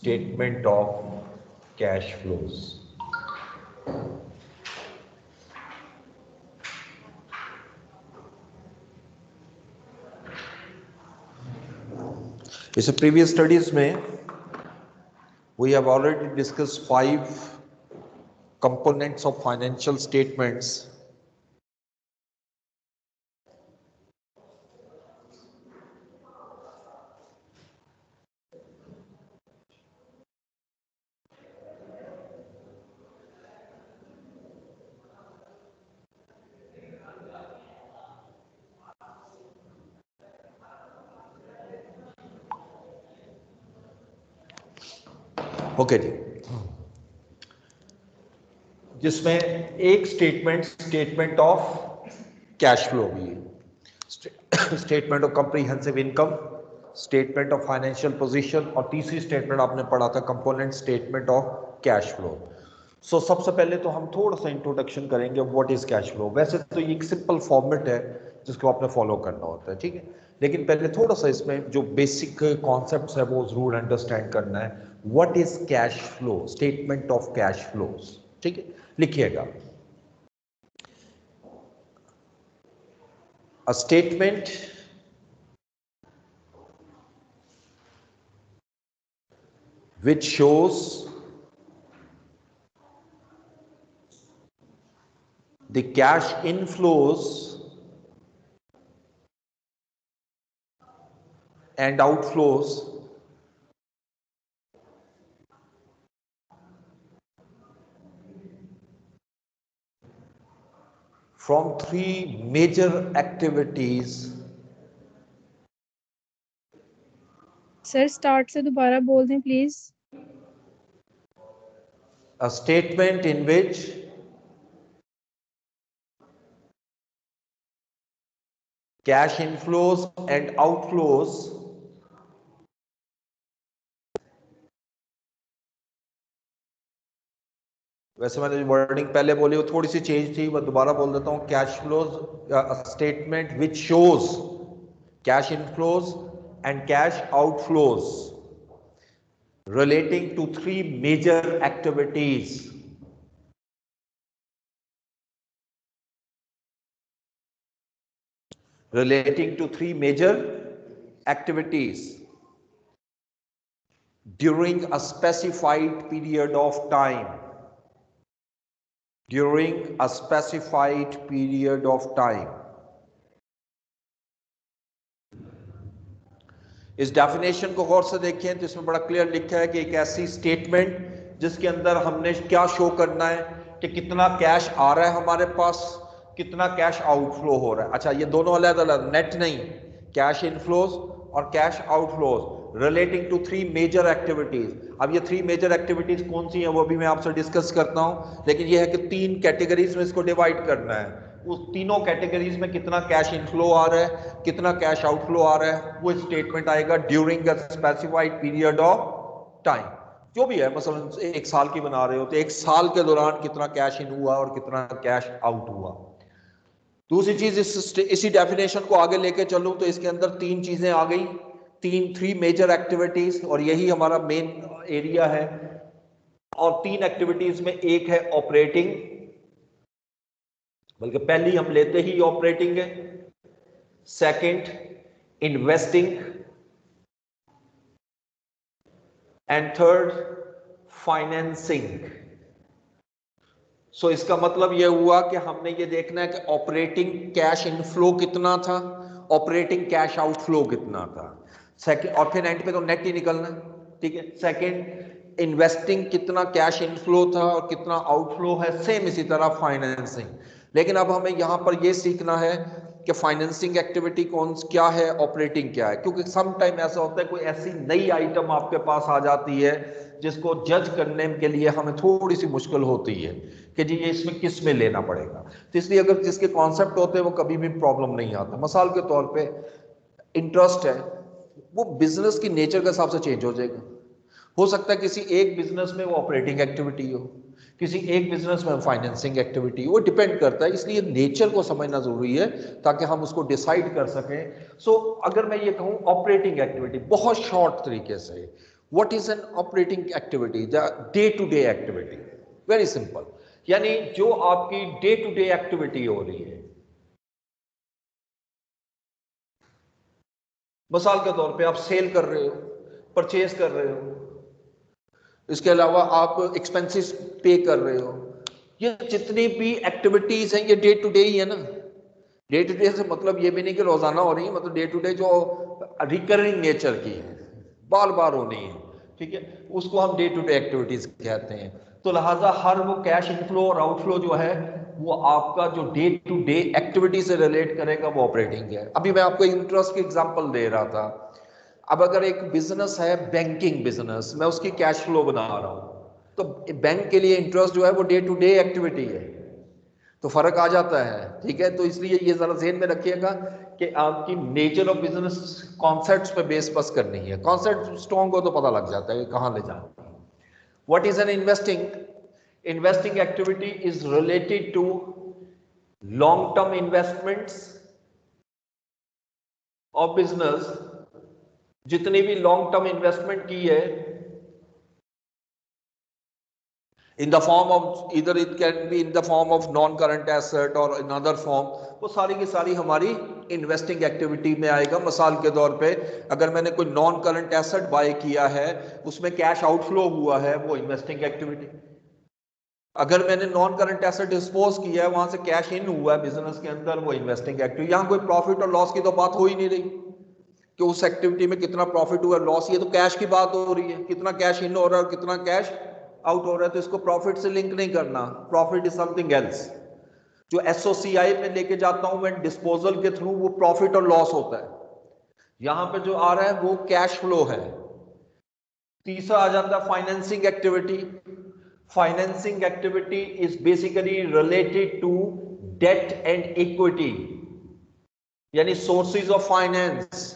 statement of cash flows. इस previous studies में we have already discussed five components of financial statements statement statement of cash flow भी है। Statement of comprehensive income statement of financial position और तीसरी statement आपने पढ़ा था component statement of cash flow so सबसे पहले तो हम थोड़ा सा इंट्रोडक्शन करेंगे व्हाट इज़ कैश फ्लो वैसे तो ये एक सिंपल फॉर्मेट है जिसको आपने फॉलो करना होता है, ठीक है? लेकिन पहले थोड़ा सा इसमें जो बेसिक कॉन्सेप्ट है वो ज़रूर अंडरस्टैंड करना है। What is cash flow statement of cash flows, ठीक है? लिखिएगा। A statement which shows the cash inflows and outflows from three major activities. Sir start से दोबारा बोल दें please A statement in which cash inflows and outflows वैसे मैंने wording पहले बोली, वो थोड़ी सी चेंज थी, मैं दोबारा बोल देता हूँ cash flows statement which shows cash inflows and cash outflows relating to three major activities relating to three major activities during a specified period of time during a specified period of time. इस definition को गौर से देखें तो इसमें बड़ा clear लिखा है कि एक ऐसी स्टेटमेंट जिसके अंदर हमने क्या शो करना है कि कितना कैश आ रहा है हमारे पास, कितना कैश आउटफ्लो हो रहा है अच्छा ये दोनों अलग अलग नेट नहीं कैश इनफ्लोज और cash outflows relating to three major activities अब ये थ्री मेजर एक्टिविटीज़ कौन सी हैं वो भी मैं आपसे डिस्कस करता हूँ, लेकिन ये है कि तीन कैटेगरीज में इसको डिवाइड करना है। उस तीनों कैटेगरीज में कितना कैश इनफ्लो आ रहा है, कितना कैश आउटफ्लो आ रहा है, वो स्टेटमेंट आएगा during a specified period of time जो भी है, मसलन एक साल की बना रहे हो तो एक साल के दौरान कितना कैश इन हुआ और कितना कैश आउट हुआ। दूसरी चीज़ इस, इसी डेफिनेशन को आगे लेके चलूँ तो इसके अंदर तीन चीज़ें आ गई। तीन थ्री मेजर एक्टिविटीज़ और यही हमारा मेन एरिया है। और तीन एक्टिविटीज़ में एक है ऑपरेटिंग बल्कि पहली हम लेते ही ऑपरेटिंग है। Second investing and third financing so इसका मतलब यह हुआ कि हमने ये देखना है कि ऑपरेटिंग कैश इनफ्लो कितना था ऑपरेटिंग कैश आउटफ्लो कितना था। सेकंड और फिर एंड पे तो नेट ही निकलना, ठीक है? सेकंड इन्वेस्टिंग कितना कैश इनफ्लो था और कितना आउटफ्लो है सेम इसी तरह फाइनेंसिंग लेकिन अब हमें यहाँ पर यह सीखना है कि फाइनेंसिंग एक्टिविटी कौन, क्या है ऑपरेटिंग क्या है? क्योंकि सम टाइम ऐसा होता है, कोई ऐसी नई आइटम आपके पास आ जाती है, जिसको जज करने के लिए हमें थोड़ी सी मुश्किल होती है कि जी ये इसमें किसमें लेना पड़ेगा? तो इसलिए अगर जिसके कॉन्सेप्ट होते हैं, वो कभी भी प्रॉब्लम नहीं आता। मसाल के तौर पे इंटरेस्ट है वो बिज़नेस की नेचर के हिसाब से चेंज हो जाएगा। हो सकता है किसी एक बिज़नेस में वो ऑपरेटिंग एक्टिविटी हो किसी एक बिज़नेस में फाइनेंसिंग एक्टिविटी वो डिपेंड करता है इसलिए नेचर को समझना ज़रूरी है ताकि हम उसको डिसाइड कर सकें। सो so, अगर मैं ये कहूँ ऑपरेटिंग एक्टिविटी बहुत शॉर्ट तरीके से what is an operating activity the day to day activity very simple यानी जो आपकी डे टू डे एक्टिविटी हो रही है मिसाल के तौर पे आप सेल कर रहे हो, परचेज कर रहे हो, इसके अलावा आप एक्सपेंसेस पे कर रहे हो। ये जितनी भी एक्टिविटीज़ हैं, ये डे टू डे ही है ना। डे टू डे से मतलब ये भी नहीं कि रोज़ाना हो रही है मतलब डे टू डे जो रिकरिंग नेचर की है बार बार होनी है, ठीक है? उसको हम डे टू डे एक्टिविटीज़ कहते हैं। तो लिहाजा हर वो कैश इनफ्लो और आउटफ्लो जो है वो आपका जो डे टू डे एक्टिविटी से रिलेट करेगा, वो ऑपरेटिंग है। अभी मैं आपको इंटरेस्ट की एग्जांपल दे रहा था। अब अगर एक बिज़नेस है बैंकिंग बिज़नेस मैं उसकी कैश फ्लो बना रहा हूँ तो बैंक के लिए इंटरेस्ट जो है, वो डे टू डे एक्टिविटी है। तो फ़र्क आ जाता है, ठीक है? तो इसलिए ये जरा जेन में रखिएगा कि आपकी नेचर ऑफ़ बिज़नेस कॉन्सेप्ट पे बेस बस करनी है। कॉन्सेप्ट स्ट्रॉन्ग हो तो पता लग जाता है कहाँ ले जाना। What is an investing? Investing activity is related to long term investments of business जितनी भी लॉन्ग टर्म इन्वेस्टमेंट की है in the form of either it can be in the form of non current asset or in other form वो सारी की सारी हमारी investing activity में आएगा मिसाल के तौर पे अगर मैंने कोई नॉन करंट एसेट बाय किया है उसमें कैश आउटफ्लो हुआ है वो इन्वेस्टिंग एक्टिविटी अगर मैंने नॉन करंट एसेट डिस्पोज किया है, वहाँ से कैश इन हुआ है बिज़नेस के अंदर, वो इन्वेस्टिंग एक्टिविटी यहाँ कोई प्रॉफिट और लॉस की तो बात हो ही नहीं रही कि उस एक्टिविटी में कितना प्रॉफिट हुआ लॉस ये तो कैश की बात हो रही है। कितना कैश इन हो रहा है और कितना कैश आउट हो रहा है तो इसको प्रॉफिट से लिंक नहीं करना। प्रॉफिट इज़ समथिंग एल्स जो एसओसीआई में लेके जाता हूँ मैं डिस्पोजल के थ्रू वो प्रॉफिट और लॉस होता है। यहाँ पे जो आ रहा है, वो कैश फ्लो है। तीसरा आ जाता है financing activity financing activity is basically related to debt and equity यानी सोर्सेज ऑफ़ फाइनेंस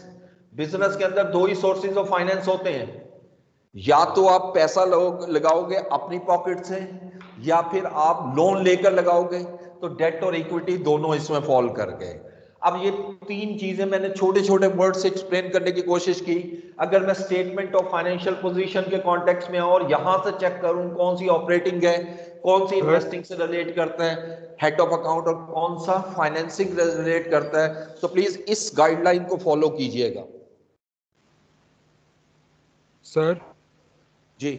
बिज़नेस के अंदर दो ही सोर्सेज ऑफ़ फाइनेंस होते हैं। या तो आप पैसा लगाओगे अपनी पॉकेट से, या फिर आप लोन लेकर लगाओगे तो डेट और इक्विटी दोनों इसमें फॉल कर गए। अब ये तीन चीज़ें मैंने छोटे छोटे वर्ड से एक्सप्लेन करने की कोशिश की। अगर मैं स्टेटमेंट ऑफ़ फाइनेंशियल पोजीशन के कॉन्टेक्स्ट में और यहाँ से चेक करूँ कौन सी ऑपरेटिंग है कौन सी इन्वेस्टिंग से रिलेट करता है हेड ऑफ़ अकाउंट और कौन सा फाइनेंसिंग रिलेट करता है तो प्लीज़ इस गाइडलाइन को फॉलो कीजिएगा। सर जी।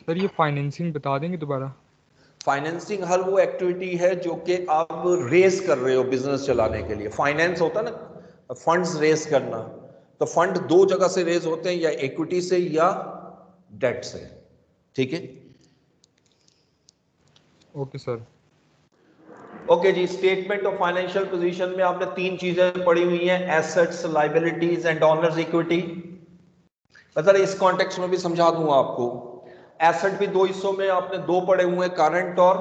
सर ये फाइनेंसिंग बता देंगे दोबारा? फाइनेंसिंग हर वो एक्टिविटी है जो कि आप रेस कर रहे हो बिज़नेस चलाने के लिए। फाइनेंस होता है ना फंड्स रेस करना। तो फंड दो जगह से रेस होते हैं या इक्विटी से या डेट से। ठीक है? Okay sir okay ji statement of financial position में आपने तीन चीज़ें पढ़ी हुई हैं assets liabilities and owners equity मतलब इस कॉन्टेक्स्ट में भी समझा दूँगा आपको। एसेट भी दो हिस्सों में आपने दो पढ़े हुए हैं करंट और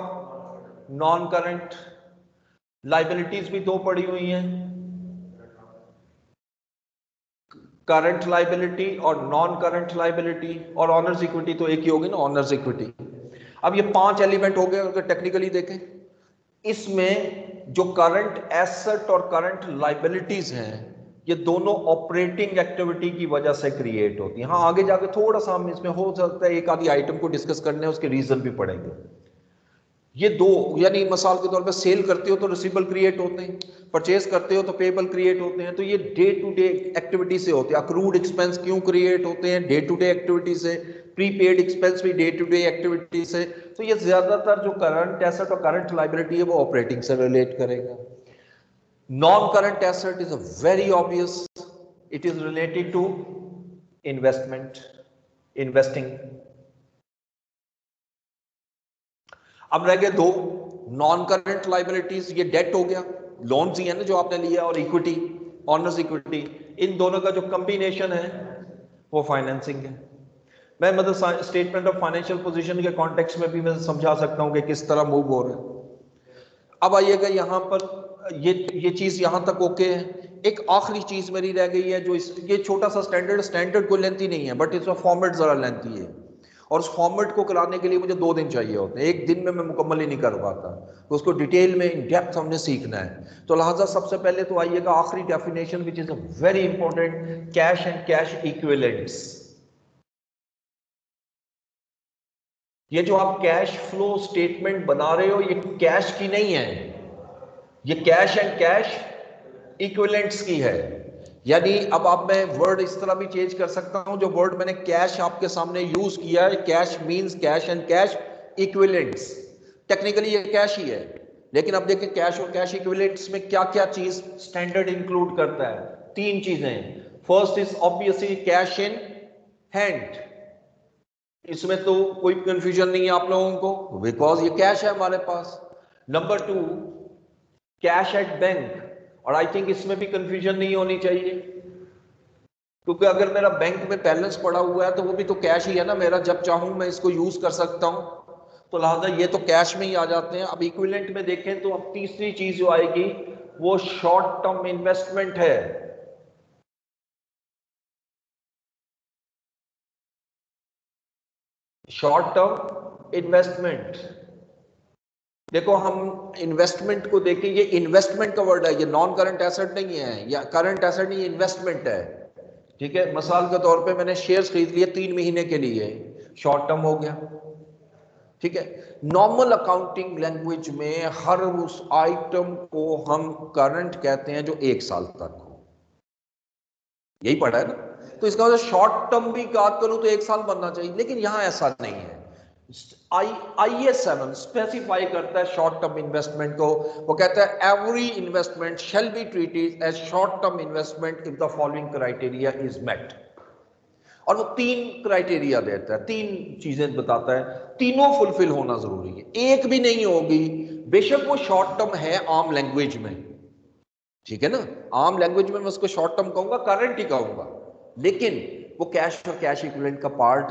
नॉन करंट लाइबिलिटीज भी दो पड़ी हुई हैं। करंट लाइबिलिटी और नॉन करंट लाइबिलिटी और ऑनर्स इक्विटी तो एक ही होगी ना ऑनर्स इक्विटी अब ये पाँच एलिमेंट हो गए, अगर टेक्निकली देखें, इसमें जो करंट एसेट और करंट लाइबिलिटीज हैं ये दोनों ऑपरेटिंग एक्टिविटी की वजह से क्रिएट होती है। हाँ आगे जाके थोड़ा सा हम इसमें हो सकता है, एक आधी आइटम को डिस्कस करने उसके रीजन भी पड़ेंगे। ये दो, यानी मिसाल के तौर पे सेल करते हो तो रिसीबल क्रिएट होते हैं परचेज करते हो तो पेबल क्रिएट होते हैं तो ये डे टू डे एक्टिविटी से होते हैं। अक्रूड एक्सपेंस क्यों क्रिएट होते हैं? डे टू डे एक्टिविटी से प्रीपेड एक्सपेंस भी डे टू डे एक्टिविटी से। तो ये ज़्यादातर जो करंट एसेट और करंट लाइबिलिटी है, वो ऑपरेटिंग से रिलेट करेगा। Non-current asset is a very obvious. It is related to investment, investing. अब रह गए दो नॉन करंट लाइबिलिटीज ये डेट हो गया लोन्स ही है ना जो आपने लिया और इक्विटी ऑनर्स इक्विटी इन दोनों का जो कॉम्बिनेशन है वो फाइनेंसिंग है मैं मतलब स्टेटमेंट ऑफ़ फाइनेंशियल पोजीशन के कॉन्टेक्स्ट में भी मैं समझा सकता हूँ कि किस तरह मूव हो रहा है अब आइएगा यहाँ पर ये ये चीज़ यहाँ तक ओके है। एक आखिरी चीज़ मेरी रह गई है जो इस, ये छोटा सा स्टैंडर्ड स्टैंडर्ड कोई लेंथी नहीं है बट इसमें फॉर्मेट जरा लेंथी है। और उस फॉर्मेट को कराने के लिए मुझे दो दिन चाहिए होते हैं। एक दिन में मैं मुकम्मल ही नहीं कर पाता तो उसको डिटेल में इन डेप्थ हमने सीखना है। तो लिहाजा सबसे पहले तो आइएगा आखिरी definition which is a very important cash and cash equivalents ये जो आप कैश फ्लो स्टेटमेंट बना रहे हो, ये कैश की नहीं है। ये कैश एंड कैश इक्विलेंट्स की है। यानी अब आप मैं वर्ड इस तरह भी चेंज कर सकता हूँ, जो वर्ड मैंने कैश आपके सामने यूज़ किया है cash means cash and cash equivalents technically ये कैश ही है, लेकिन अब देखिए कैश और कैश इक्विलेंट्स में क्या क्या चीज़ स्टैंडर्ड इंक्लूड करता है। तीन चीज़ें। First is obviously cash in hand इसमें तो कोई कंफ्यूजन नहीं है आप लोगों को बिकॉज़ ये कैश है हमारे पास। Number two cash at bank और आई थिंक इसमें भी कंफ्यूजन नहीं होनी चाहिए। क्योंकि अगर मेरा बैंक में बैलेंस पड़ा हुआ है तो वो भी तो कैश ही है ना मेरा। जब चाहूँ मैं इसको यूज़ कर सकता हूँ। तो लिहाजा ये तो कैश में ही आ जाते हैं। अब इक्विलेंट में देखें तो अब तीसरी चीज़ जो आएगी, वो शॉर्ट टर्म इन्वेस्टमेंट है। शॉर्ट टर्म इन्वेस्टमेंट देखो, हम इन्वेस्टमेंट को देखें, ये इन्वेस्टमेंट का वर्ड है, ये नॉन करंट एसेट नहीं है, या करंट एसेट नहीं इन्वेस्टमेंट है। ठीक है? मिसाल के तौर पे मैंने शेयर्स खरीद लिए तीन महीने के लिए शॉर्ट टर्म हो गया। ठीक है? नॉर्मल अकाउंटिंग लैंग्वेज में हर उस आइटम को हम करंट कहते हैं जो एक साल तक हो। यही पढ़ा है ना? तो इसका मतलब शॉर्ट टर्म भी बात करूँ तो एक साल बनना चाहिए, लेकिन यहाँ ऐसा नहीं है। आई एस सेवन स्पेसिफाई करता है शॉर्ट टर्म इन्वेस्टमेंट को। वो कहता है every investment shall be treated as short term investment if the following criteria is met और वो तीन क्राइटेरिया देता है, तीन चीज़ें बताता है। तीनों फुलफिल होना ज़रूरी है। एक भी नहीं होगी। बेशक वो शॉर्ट टर्म है आम लैंग्वेज में। ठीक है ना? आम लैंग्वेज में मैं उसको शॉर्ट टर्म कहूँगा करंट ही कहूँगा। लेकिन वो कैश और कैश इक्विवेलेंट का पार्ट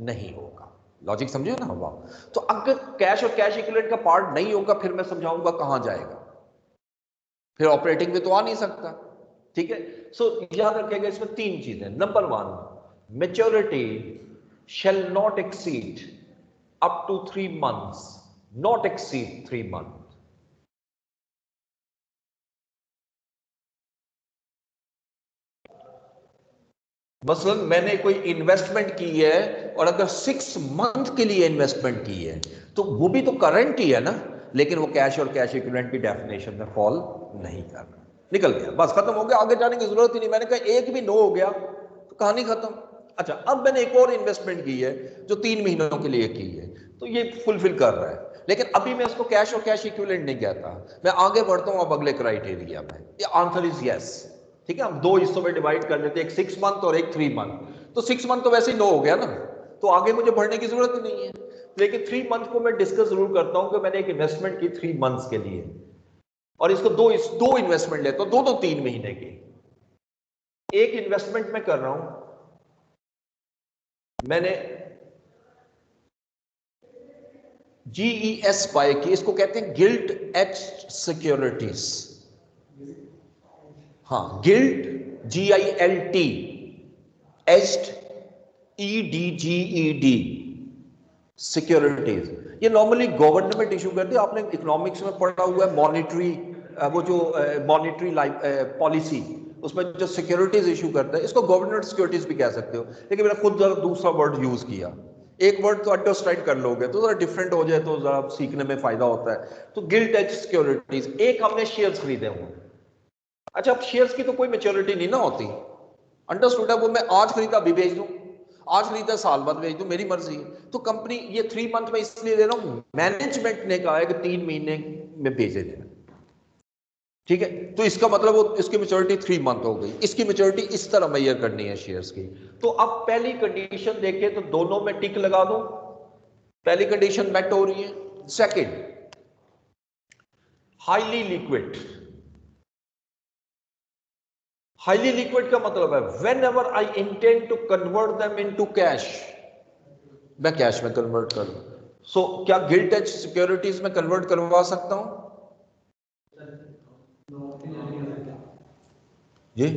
नहीं होगा। लॉजिक समझे ना वाह तो अगर कैश और कैश इक्विलेंट का पार्ट नहीं होगा, फिर मैं समझाऊँगा कहाँ जाएगा? फिर ऑपरेटिंग में तो आ नहीं सकता। ठीक है? सो याद रखेगा इसमें तीन चीज़ें। Number one maturity shall not exceed up to three months not exceed three month मसलन मैंने कोई इन्वेस्टमेंट की है और अगर सिक्स मंथ के लिए इन्वेस्टमेंट की है तो वो भी तो करंट ही है ना? लेकिन वो कैश और कैश इक्विवेलेंट की डेफिनेशन में फॉल नहीं कर निकल गया, बस खत्म हो गया, आगे जाने की ज़रूरत ही नहीं। मैंने कहा, एक भी नो हो गया तो कहानी खत्म। अच्छा अब मैंने एक और इन्वेस्टमेंट की है, जो तीन महीनों के लिए की है तो ये फुलफिल कर रहा है। लेकिन अभी मैं इसको कैश और कैश इक्विवेलेंट नहीं कहता। मैं आगे बढ़ता हूँ, अब अगले क्राइटेरिया में। आंसर इज़ यस ठीक है, हम दो हिस्सों में डिवाइड कर लेते हैं, एक सिक्स मंथ और एक थ्री मंथ तो सिक्स मंथ तो वैसे ही नो हो गया ना। तो आगे मुझे बढ़ने की ज़रूरत ही नहीं है। लेकिन थ्री मंथ को मैं डिस्कस ज़रूर करता हूँ कि मैंने एक इन्वेस्टमेंट की थ्री मंथ्स के लिए। और इसको दो इस, दो इन्वेस्टमेंट लेता हूँ दो दो तीन महीने की। एक इन्वेस्टमेंट में कर रहा हूँ। मैंने जीईएस बाय की, इसको कहते हैं गिल्ट एच सिक्योरिटीज हाँ gilt G I L T एस्ट E D G E D securities. ये नॉर्मली गवर्नमेंट इशू करती है। आपने इकोनॉमिक्स में पढ़ा हुआ है मॉनिटरी वो जो मॉनिटरी लाइफ पॉलिसी उसमें जो सिक्योरिटीज इशू करता है, इसको गवर्नमेंट सिक्योरिटीज भी कह सकते हो। लेकिन मैंने खुद दूसरा वर्ड यूज़ किया, एक वर्ड तो अंडरस्टैंड कर लोगे तो जरा डिफरेंट हो जाए तो जरा सीखने में फ़ायदा होता है। तो गिल्ट एच सिक्योरिटीज एक हमने शेयर्स खरीदे हुए अच्छा अब शेयर्स की तो कोई मेच्योरिटी नहीं ना होती। अंडरस्टूड है वो मैं आज खरीदा, अभी भेज दूँ। आज खरीदा, साल बाद भेज दूँ, मेरी मर्ज़ी है। तो कंपनी ये थ्री मंथ में इसलिए दे रहा हूँ मैनेजमेंट ने कहा है कि तीन महीने में भेजे देना। ठीक है? तो इसका मतलब वो, इसकी मेच्योरिटी थ्री मंथ हो गई। इसकी मेच्योरिटी इस तरह मैयर करनी है शेयर्स की। तो अब पहली कंडीशन देखे तो दोनों में टिक लगा दो। पहली कंडीशन मेट हो रही है। Second highly liquid highly liquid का मतलब है whenever I intend to convert them into cash मैं कैश में कन्वर्ट कर लू सो so, क्या गिल्ट एच सिक्योरिटीज में कन्वर्ट करवा सकता हूँ? ये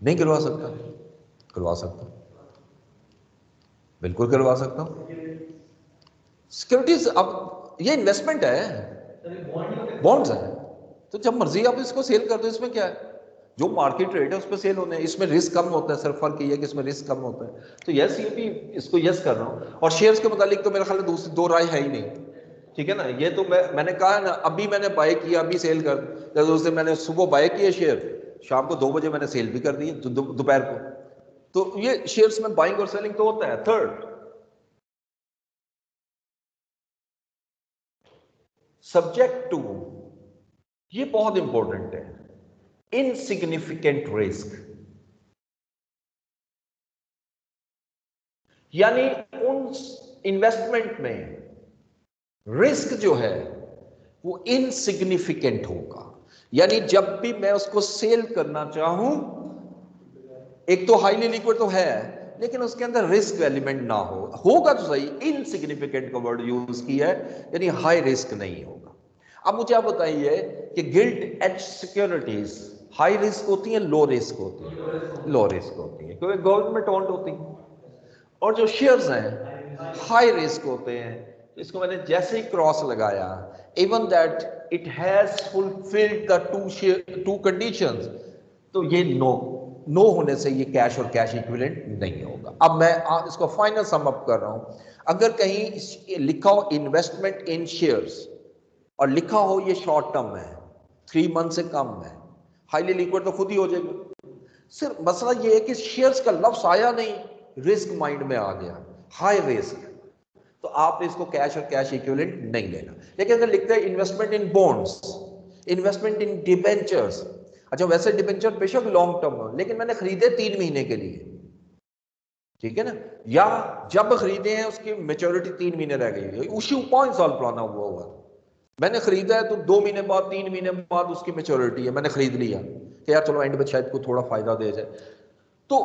नहीं करवा सकता। करवा सकता बिल्कुल करवा सकता हूँ। सिक्योरिटीज अब ये इन्वेस्टमेंट है। बॉन्ड्स है। तो जब मर्ज़ी आप इसको सेल कर दो इसमें क्या है? जो मार्केट रेट है, उस पर सेल होने हैं। इसमें रिस्क कम होता है, सिर्फ़ फ़र्क ये है कि इसमें रिस्क कम होता है। तो यस ये भी इसको यस कर रहा हूँ। और शेयर्स के मुतालिक तो मेरे ख्याल दूसरी, दो राय है ही नहीं। ठीक है ना? ये तो मैं, मैंने कहा ना, अभी मैंने बाय किया, अभी सेल कर। जैसे उस मैंने सुबह बाय किया शेयर शाम को दो बजे मैंने सेल भी कर दी दोपहर को। तो ये शेयर्स में बाइंग और सेलिंग तो होता है। थर्ड सब्जेक्ट टू ये बहुत इंपॉर्टेंट है। इनसिग्निफिकेंट रिस्क यानी उन इन्वेस्टमेंट में रिस्क जो है, वो इनसिग्निफिकेंट होगा। यानी जब भी मैं उसको सेल करना चाहूँ, एक तो हाईली लिक्विड तो है, लेकिन उसके अंदर रिस्क एलिमेंट ना हो। होगा तो सही इनसिग्निफिकेंट का वर्ड यूज़ किया है, यानी हाई रिस्क नहीं होगा। अब मुझे आप बताइए कि gilt H securities high risk होती है, लो रिस्क होती है। लो रिस्क होती है, क्योंकि गवर्नमेंट ओन्ड होती है। और जो शेयर्स हैं, हाई रिस्क होते हैं। इसको मैंने जैसे ही क्रॉस लगाया even that it has fulfilled the two two conditions तो ये नो नो होने से ये कैश और कैश इक्विवेलेंट नहीं होगा। अब मैं इसको फाइनल सम अप कर रहा हूँ। अगर कहीं लिखा हो इन्वेस्टमेंट इन शेयर्स और लिखा हो ये शॉर्ट टर्म है थ्री मंथ से कम है हाईली लिक्विड तो खुद ही हो जाएगा। सिर्फ़ मसला ये है कि शेयर्स का लफ्स आया नहीं, रिस्क माइंड में आ गया, हाई रिस्क। तो आप इसको कैश और कैश इक्विवेलेंट नहीं लेना। लेकिन अगर लिखते हैं investment in bonds investment in debentures अच्छा वैसे डिबेंचर बेशक लॉन्ग टर्म हो, लेकिन मैंने खरीदे तीन महीने के लिए। ठीक है ना? या जब खरीदे हैं, उसकी मेच्योरिटी तीन महीने रह गई उसी पाँच साल पुराना हुआ हुआ मैंने खरीदा है तो दो महीने बाद, तीन महीने बाद उसकी मेच्योरिटी है। मैंने खरीद लिया कि यार चलो एंड में शायद को थोड़ा फ़ायदा दे जाए। तो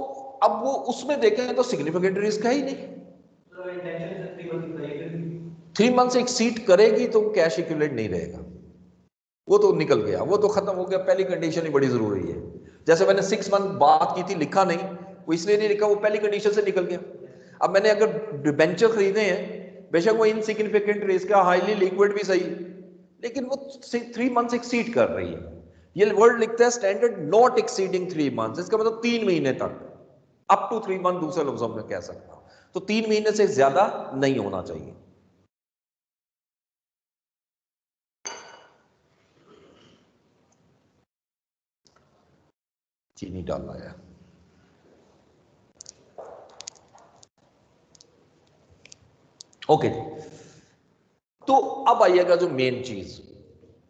अब वो उसमें देखें तो सिग्निफिकेंट रिस्क है ही नहीं। थ्री मंथ एक्सीड करेगी तो कैश इक्विलेंट नहीं रहेगा। वो तो निकल गया। वो तो खत्म हो गया। पहली कंडीशन ही बड़ी ज़रूरी है। जैसे मैंने सिक्स मंथ बात की थी, लिखा नहीं वो इसलिए नहीं लिखा, वो पहली कंडीशन से निकल गया। अब मैंने अगर डिबेंचर खरीदे हैं, बेशक वो इनसिग्निफिकेंट रिस्क है हाईली लिक्विड भी सही। लेकिन वो थ्री मंथ एक्सीड कर रही है। ये वर्ड लिखता है standard not exceeding three month इसका मतलब तीन महीने तक। अप टू थ्री मंथ दूसरे लफ्जों में कह सकता हूँ। तो तीन महीने से ज़्यादा नहीं होना चाहिए। चीनी डालना है। ओके तो अब आइएगा जो मेन चीज़।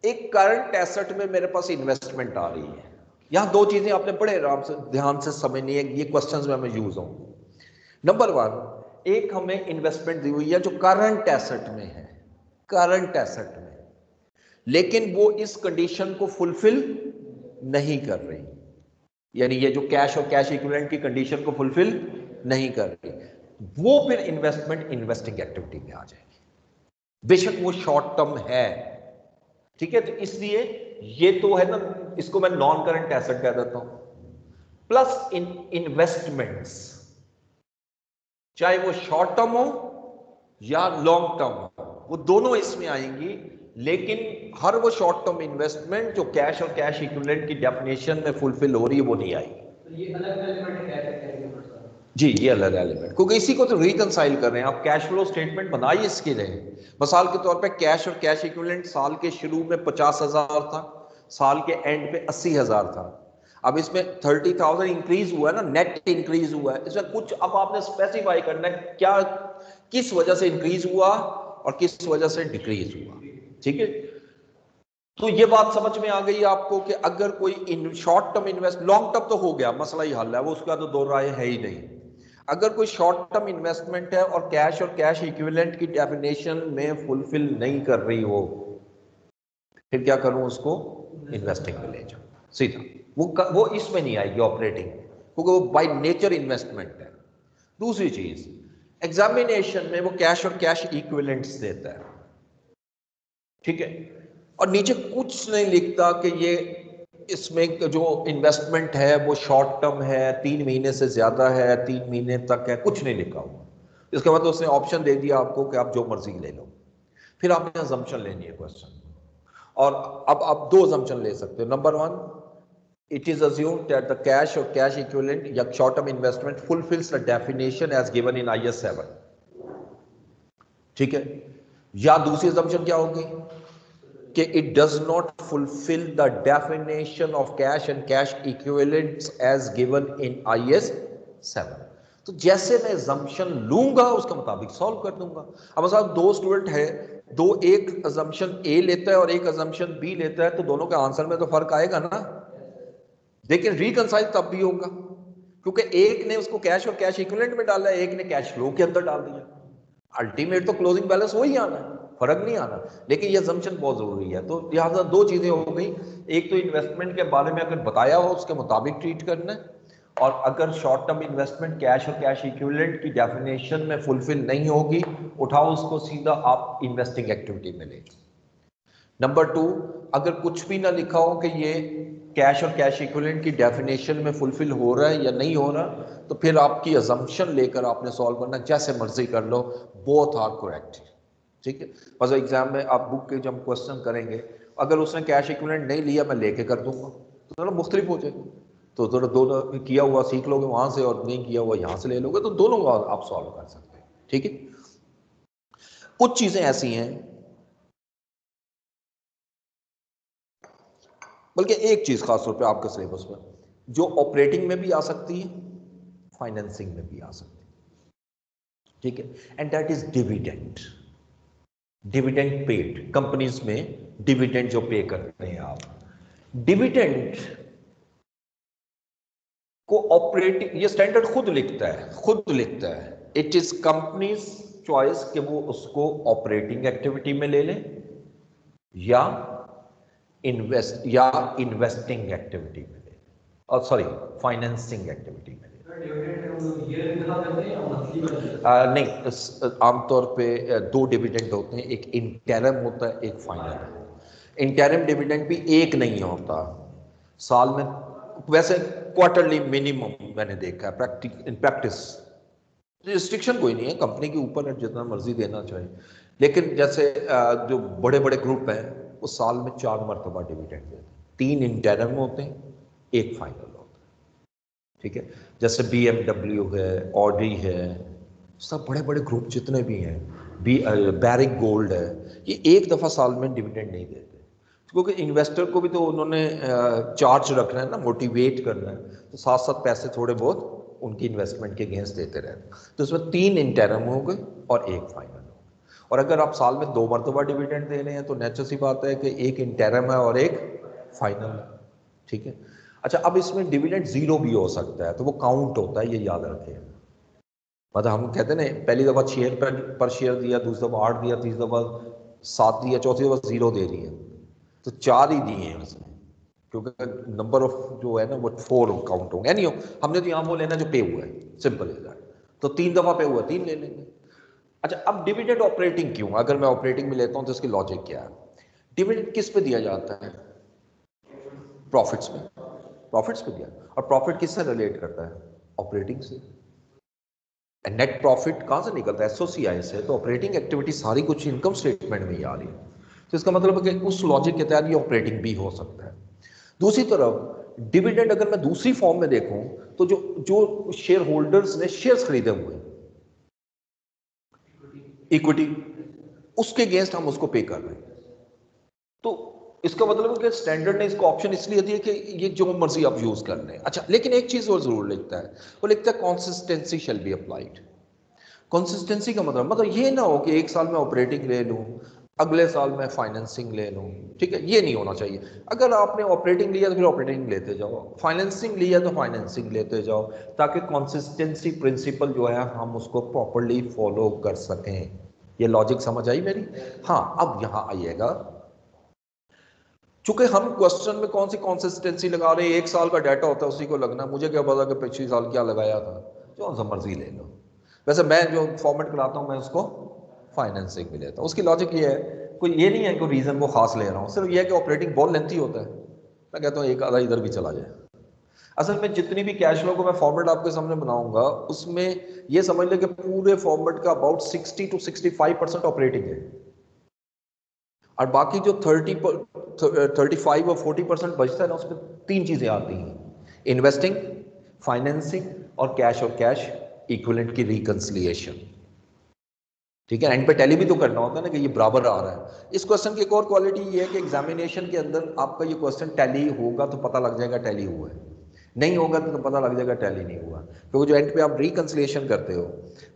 एक करंट एसेट में मेरे पास इन्वेस्टमेंट आ रही है। यहाँ दो चीज़ें आपने बड़े आराम से, ध्यान से समझनी है। ये क्वेश्चंस में हमें यूज़ होंगे। नंबर वन एक हमें इन्वेस्टमेंट दी हुई है जो करंट एसेट में है। करंट एसेट में। लेकिन वो इस कंडीशन को फुलफिल नहीं कर रही। यानी ये जो कैश और कैश इक्विवेलेंट की कंडीशन को फुलफिल नहीं कर रही। वो फिर इन्वेस्टमेंट इन्वेस्टिंग एक्टिविटी में आ जाएगी। बेशक वो शॉर्ट टर्म है। ठीक है तो इसलिए ये तो है ना, इसको मैं नॉन करंट एसेट कह देता हूँ। प्लस इन इन्वेस्टमेंट्स चाहे वो शॉर्ट टर्म हो या लॉन्ग टर्म हो, वो दोनों इसमें आएँगी, लेकिन हर वो शॉर्ट टर्म इन्वेस्टमेंट जो कैश और कैश इक्विवेलेंट की डेफिनेशन में फुलफिल हो रही है, वो नहीं आएगी। तो ये अलग एलिमेंट जी, ये अलग एलिमेंट क्योंकि इसी को तो रिकनसाइल कर रहे हैं। आप कैश फ्लो स्टेटमेंट बनाइए इसके लिए। मिसाल के तौर पे कैश और कैश इक्विवेलेंट साल के शुरू में पचास हज़ार था, साल के एंड पे अस्सी हज़ार था। अब इसमें थर्टी थाउज़ेंड इंक्रीज हुआ है ना नेट इंक्रीज हुआ है। इसमें कुछ अब आपने स्पेसिफाई करना है क्या, किस वजह से इंक्रीज हुआ और किस वजह से डिक्रीज हुआ। ठीक है? तो ये बात समझ में आ गई आपको कि अगर कोई short term invest long term तो हो गया, मसला ही हल है। वो उसका तो दो राय है ही नहीं। अगर कोई शॉर्ट टर्म इन्वेस्टमेंट है और कैश और कैश इक्विवेलेंट की डेफिनेशन में फुलफिल नहीं कर रही हो फिर क्या करूँ उसको? इन्वेस्टिंग में ले जाऊँ। सीधा वो वो इसमें नहीं आएगी ऑपरेटिंग क्योंकि वो बाय नेचर इन्वेस्टमेंट है। दूसरी चीज़ एग्जामिनेशन में वो कैश और कैश इक्विवेलेंट्स देता है। ठीक है? और नीचे कुछ नहीं लिखता कि ये इसमें जो इन्वेस्टमेंट है, वो शॉर्ट टर्म है, तीन महीने से ज़्यादा है, तीन महीने तक है, कुछ नहीं लिखा हुआ। इसके बाद उसने ऑप्शन दे दिया आपको कि आप जो मर्ज़ी ले लो। फिर आपने जम्पन लेनी है क्वेश्चन और अब आप दो जम्पन ले सकते हो। Number one it is assumed that the cash or cash equivalent या short term investment fulfills the definition as given in IS 7 ठीक है? या दूसरी assumption क्या होगी? कि it does not fulfill the definition of cash and cash equivalents as given in IS 7 तो जैसे मैं assumption लूँगा, उसके मुताबिक सॉल्व कर दूँगा। अब साहब, दो स्टूडेंट है, दो एक assumption A लेता है और एक assumption B लेता है तो दोनों के आंसर में तो फ़र्क आएगा ना? लेकिन रिकनसाइल तब भी होगा, क्योंकि एक ने उसको कैश और कैश इक्विवेलेंट में डाला है, एक ने कैश फ्लो के अंदर डाल दिया। अल्टीमेट तो क्लोजिंग बैलेंस वही आना है। फ़र्क नहीं आना। लेकिन ये जम्पन बहुत ज़रूरी है। तो लिहाजा दो चीज़ें हो गई। एक तो इन्वेस्टमेंट के बारे में अगर बताया हो, उसके मुताबिक ट्रीट करना है। और अगर शॉर्ट टर्म इन्वेस्टमेंट कैश और कैश इक्विवेलेंट की डेफिनेशन में फुलफिल नहीं होगी, उठाओ उसको सीधा, आप इन्वेस्टिंग एक्टिविटी में ले। नंबर टू अगर कुछ भी ना लिखा हो कि ये कैश और कैश इक्विवेलेंट की डेफिनेशन में फुलफिल हो रहा है या नहीं हो रहा तो फिर आपकी अजम्पशन लेकर आपने सॉल्व करना, जैसे मर्ज़ी कर लो। बोथ आर करेक्ट ठीक है? बस एग्ज़ाम में आप बुक के जब क्वेश्चन करेंगे, अगर उसने कैश इक्विवेलेंट नहीं लिया, मैं लेके कर दूँगा। तो थोड़ा मुख्तलिफ़ हो जाएगा। तो थोड़ा दोनों किया हुआ सीख लोगे वहाँ से और नहीं किया हुआ यहाँ से ले लोगे तो दोनों का आप सॉल्व कर सकते हैं। ठीक है? कुछ चीज़ें ऐसी हैं, बल्कि एक चीज़ खासतौर पे आपके सिलेबस में, जो ऑपरेटिंग में भी आ सकती है फाइनेंसिंग में भी आ सकती है। ठीक है? And that is dividend dividend paid companies में डिविडेंड जो पे करते हैं आप। डिविडेंड को ऑपरेटिंग ये स्टैंडर्ड खुद लिखता है, खुद लिखता है। इट इज़ कंपनीज़ चॉइस कि वो उसको ऑपरेटिंग एक्टिविटी में ले लें या इन्वेस्ट या इन्वेस्टिंग एक्टिविटी में ले सॉरी फाइनेंसिंग एक्टिविटी में। नहीं आमतौर पे दो डिविडेंड होते हैं, एक इंटरम होता है, एक फाइनल इंटरम डिविडेंड भी एक नहीं होता। साल में, वैसे क्वार्टरली मिनिमम मैंने देखा है प्रैक्टिक इन प्रैक्टिस रिस्ट्रिक्शन कोई नहीं है कंपनी के ऊपर जितना मर्ज़ी देना चाहिए लेकिन जैसे जो बड़े बड़े ग्रुप हैं वो साल में चार मरतबा डिविडेंड देते हैं। तीन इंटरम होते हैं, एक फाइनल ठीक है? जैसे बी है ऑडी है, सब बड़े बड़े ग्रुप जितने भी हैं बी बैरिक गोल्ड है, ये एक दफ़ा साल में डिविडेंड नहीं देते। क्योंकि इन्वेस्टर को भी तो उन्होंने चार्ज रखना है ना मोटिवेट करना है तो साथ साथ पैसे थोड़े बहुत उनकी इन्वेस्टमेंट के अगेंस्ट देते रहते तो उसमें तीन इंटरम हो गए और एक फाइनल और अगर आप साल में दो मरतबा डिविडेंड दे रहे हैं तो नेचुरल सी बात है कि एक इंटरम है और एक फाइनल ठीक है? अच्छा अब इसमें डिविडेंड ज़ीरो भी हो सकता है तो वो काउंट होता है, ये याद रखें। मतलब हम कहते हैं ना, पहली दफ़ा शेयर पर पर शेयर दिया, दूसरी दफ़ा आठ दिया, तीसरी दफ़ा सात दिया, चौथी दफ़ा ज़ीरो दे दिए। तो चार ही दिए हैं क्योंकि नंबर ऑफ़ जो है ना, वो फोर काउंट होंगे। नहीं हो हमने तो यहाँ वो लेना जो पे हुआ है सिंपल है। तो तीन दफ़ा पे हुआ तीन ले लेंगे। अच्छा अब डिविडेंड ऑपरेटिंग क्यों? अगर मैं ऑपरेटिंग में लेता हूँ तो इसकी लॉजिक क्या है? डिविडेंड किस पे दिया जाता है? प्रॉफिट्स में। प्रॉफिट्स पे दिया। और प्रॉफिट किससे रिलेट करता है? ऑपरेटिंग से। नेट प्रॉफिट कहाँ से निकलता है? एसओसीआई से। तो ऑपरेटिंग एक्टिविटी सारी कुछ इनकम स्टेटमेंट में ही आ रही है। तो इसका मतलब है कि उस लॉजिक के तहत ये ऑपरेटिंग भी हो सकता है। दूसरी तरफ़ डिविडेंड अगर मैं दूसरी फॉर्म में देखूँ तो जो जो शेयर होल्डर्स ने शेयर्स खरीदे हुए इक्विटी उसके अगेंस्ट हम उसको पे कर रहे हैं। तो इसका मतलब कि स्टैंडर्ड ने इसको ऑप्शन इसलिए दिया कि ये जो मर्ज़ी आप यूज़ कर लें। अच्छा लेकिन एक चीज़ और ज़रूर लिखता है। वो लिखता है consistency shall be applied consistency का मतलब मतलब ये ना हो कि एक साल में ऑपरेटिंग ले लूँ, अगले साल में फाइनेंसिंग ले लूँ। ठीक है, ये नहीं होना चाहिए। अगर आपने ऑपरेटिंग लिया तो फिर ऑपरेटिंग लेते जाओ। फाइनेंसिंग लिया तो फाइनेंसिंग लेते जाओ, ताकि कॉन्सिस्टेंसी प्रिंसिपल जो है, हम उसको प्रॉपरली फॉलो कर सकें। ये लॉजिक समझ आई मेरी? हाँ अब यहाँ आइएगा। चूँकि हम क्वेश्चन में कौन सी कॉन्सिस्टेंसी लगा रहे हैं? एक साल का डाटा होता है, उसी को लगना। मुझे क्या पता कि पिछले साल क्या लगाया था? जो सा मर्ज़ी ले लो। वैसे मैं जो फॉर्मेट कराता हूँ, मैं उसको फाइनेंसिंग में लेता हूँ। उसकी लॉजिक ये है, कोई ये नहीं है कि रीज़न को खास ले रहा हूँ। सिर्फ़ ये है कि ऑपरेटिंग बहुत लेंथी होता है। मैं कहता हूँ, एक आधा इधर भी चला जाए। असल में जितनी भी कैश फ्लो को मैं फॉर्मेट आपके सामने बनाऊँगा, उसमें ये समझ लें कि पूरे फॉर्मेट का अबाउट 60 टू 65 परसेंट ऑपरेटिंग है। और बाकी जो थर्टी थर्टी फाइव और फोर्टी परसेंट बचता है ना, उसमें तीन चीज़ें आती हैं। इन्वेस्टिंग फाइनेंसिंग और कैश और कैश इक्विलेंट की रिकंसिलिएशन ठीक है? एंड पे टैली भी तो करना होता है ना कि ये बराबर आ रहा है। इस क्वेश्चन की एक और क्वालिटी ये है कि एग्जामिनेशन के अंदर आपका ये क्वेश्चन टैली होगा तो पता लग जाएगा टैली हुआ है। नहीं होगा तो पता लग जाएगा टैली नहीं हुआ। क्योंकि जो एंड पे आप रिकंसिलेशन करते हो,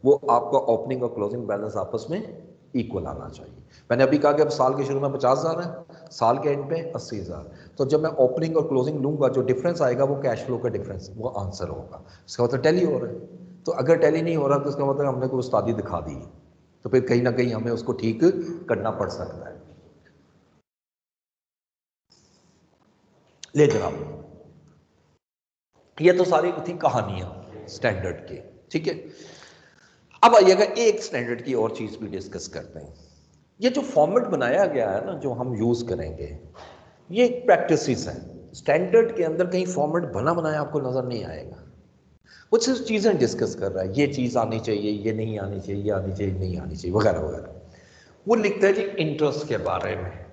वो आपका ओपनिंग और क्लोजिंग बैलेंस आपस में इक्वल आना चाहिए। मैंने अभी कहा कि अब साल के शुरू में पचास हज़ार है, साल के एंड पे अस्सी हज़ार। तो जब मैं ओपनिंग और क्लोजिंग लूँगा, जो डिफरेंस आएगा, वो कैश फ्लो का डिफरेंस वो आंसर होगा। इसका मतलब टैली हो रहा है। तो अगर टैली नहीं हो रहा तो इसका मतलब हमने कोई उस्तादी दिखा दी। तो फिर कहीं ना कहीं हमें उसको ठीक करना पड़ सकता है। ले जनाब। ये तो सारी थी कहानियाँ स्टैंडर्ड की। ठीक है? अब आइएगा एक स्टैंडर्ड की और चीज़ भी डिस्कस करते हैं। ये जो फॉर्मेट बनाया गया है ना, जो हम यूज़ करेंगे, ये एक प्रैक्टिस है। स्टैंडर्ड के अंदर कहीं फॉर्मेट बना बनाया आपको नज़र नहीं आएगा। वो सिर्फ़ चीज़ें डिस्कस कर रहा है, ये चीज़ आनी चाहिए, ये नहीं आनी चाहिए, ये आनी चाहिए, नहीं आनी चाहिए, वगैरह वगैरह। वो लिखता है जी इंटरेस्ट के बारे में।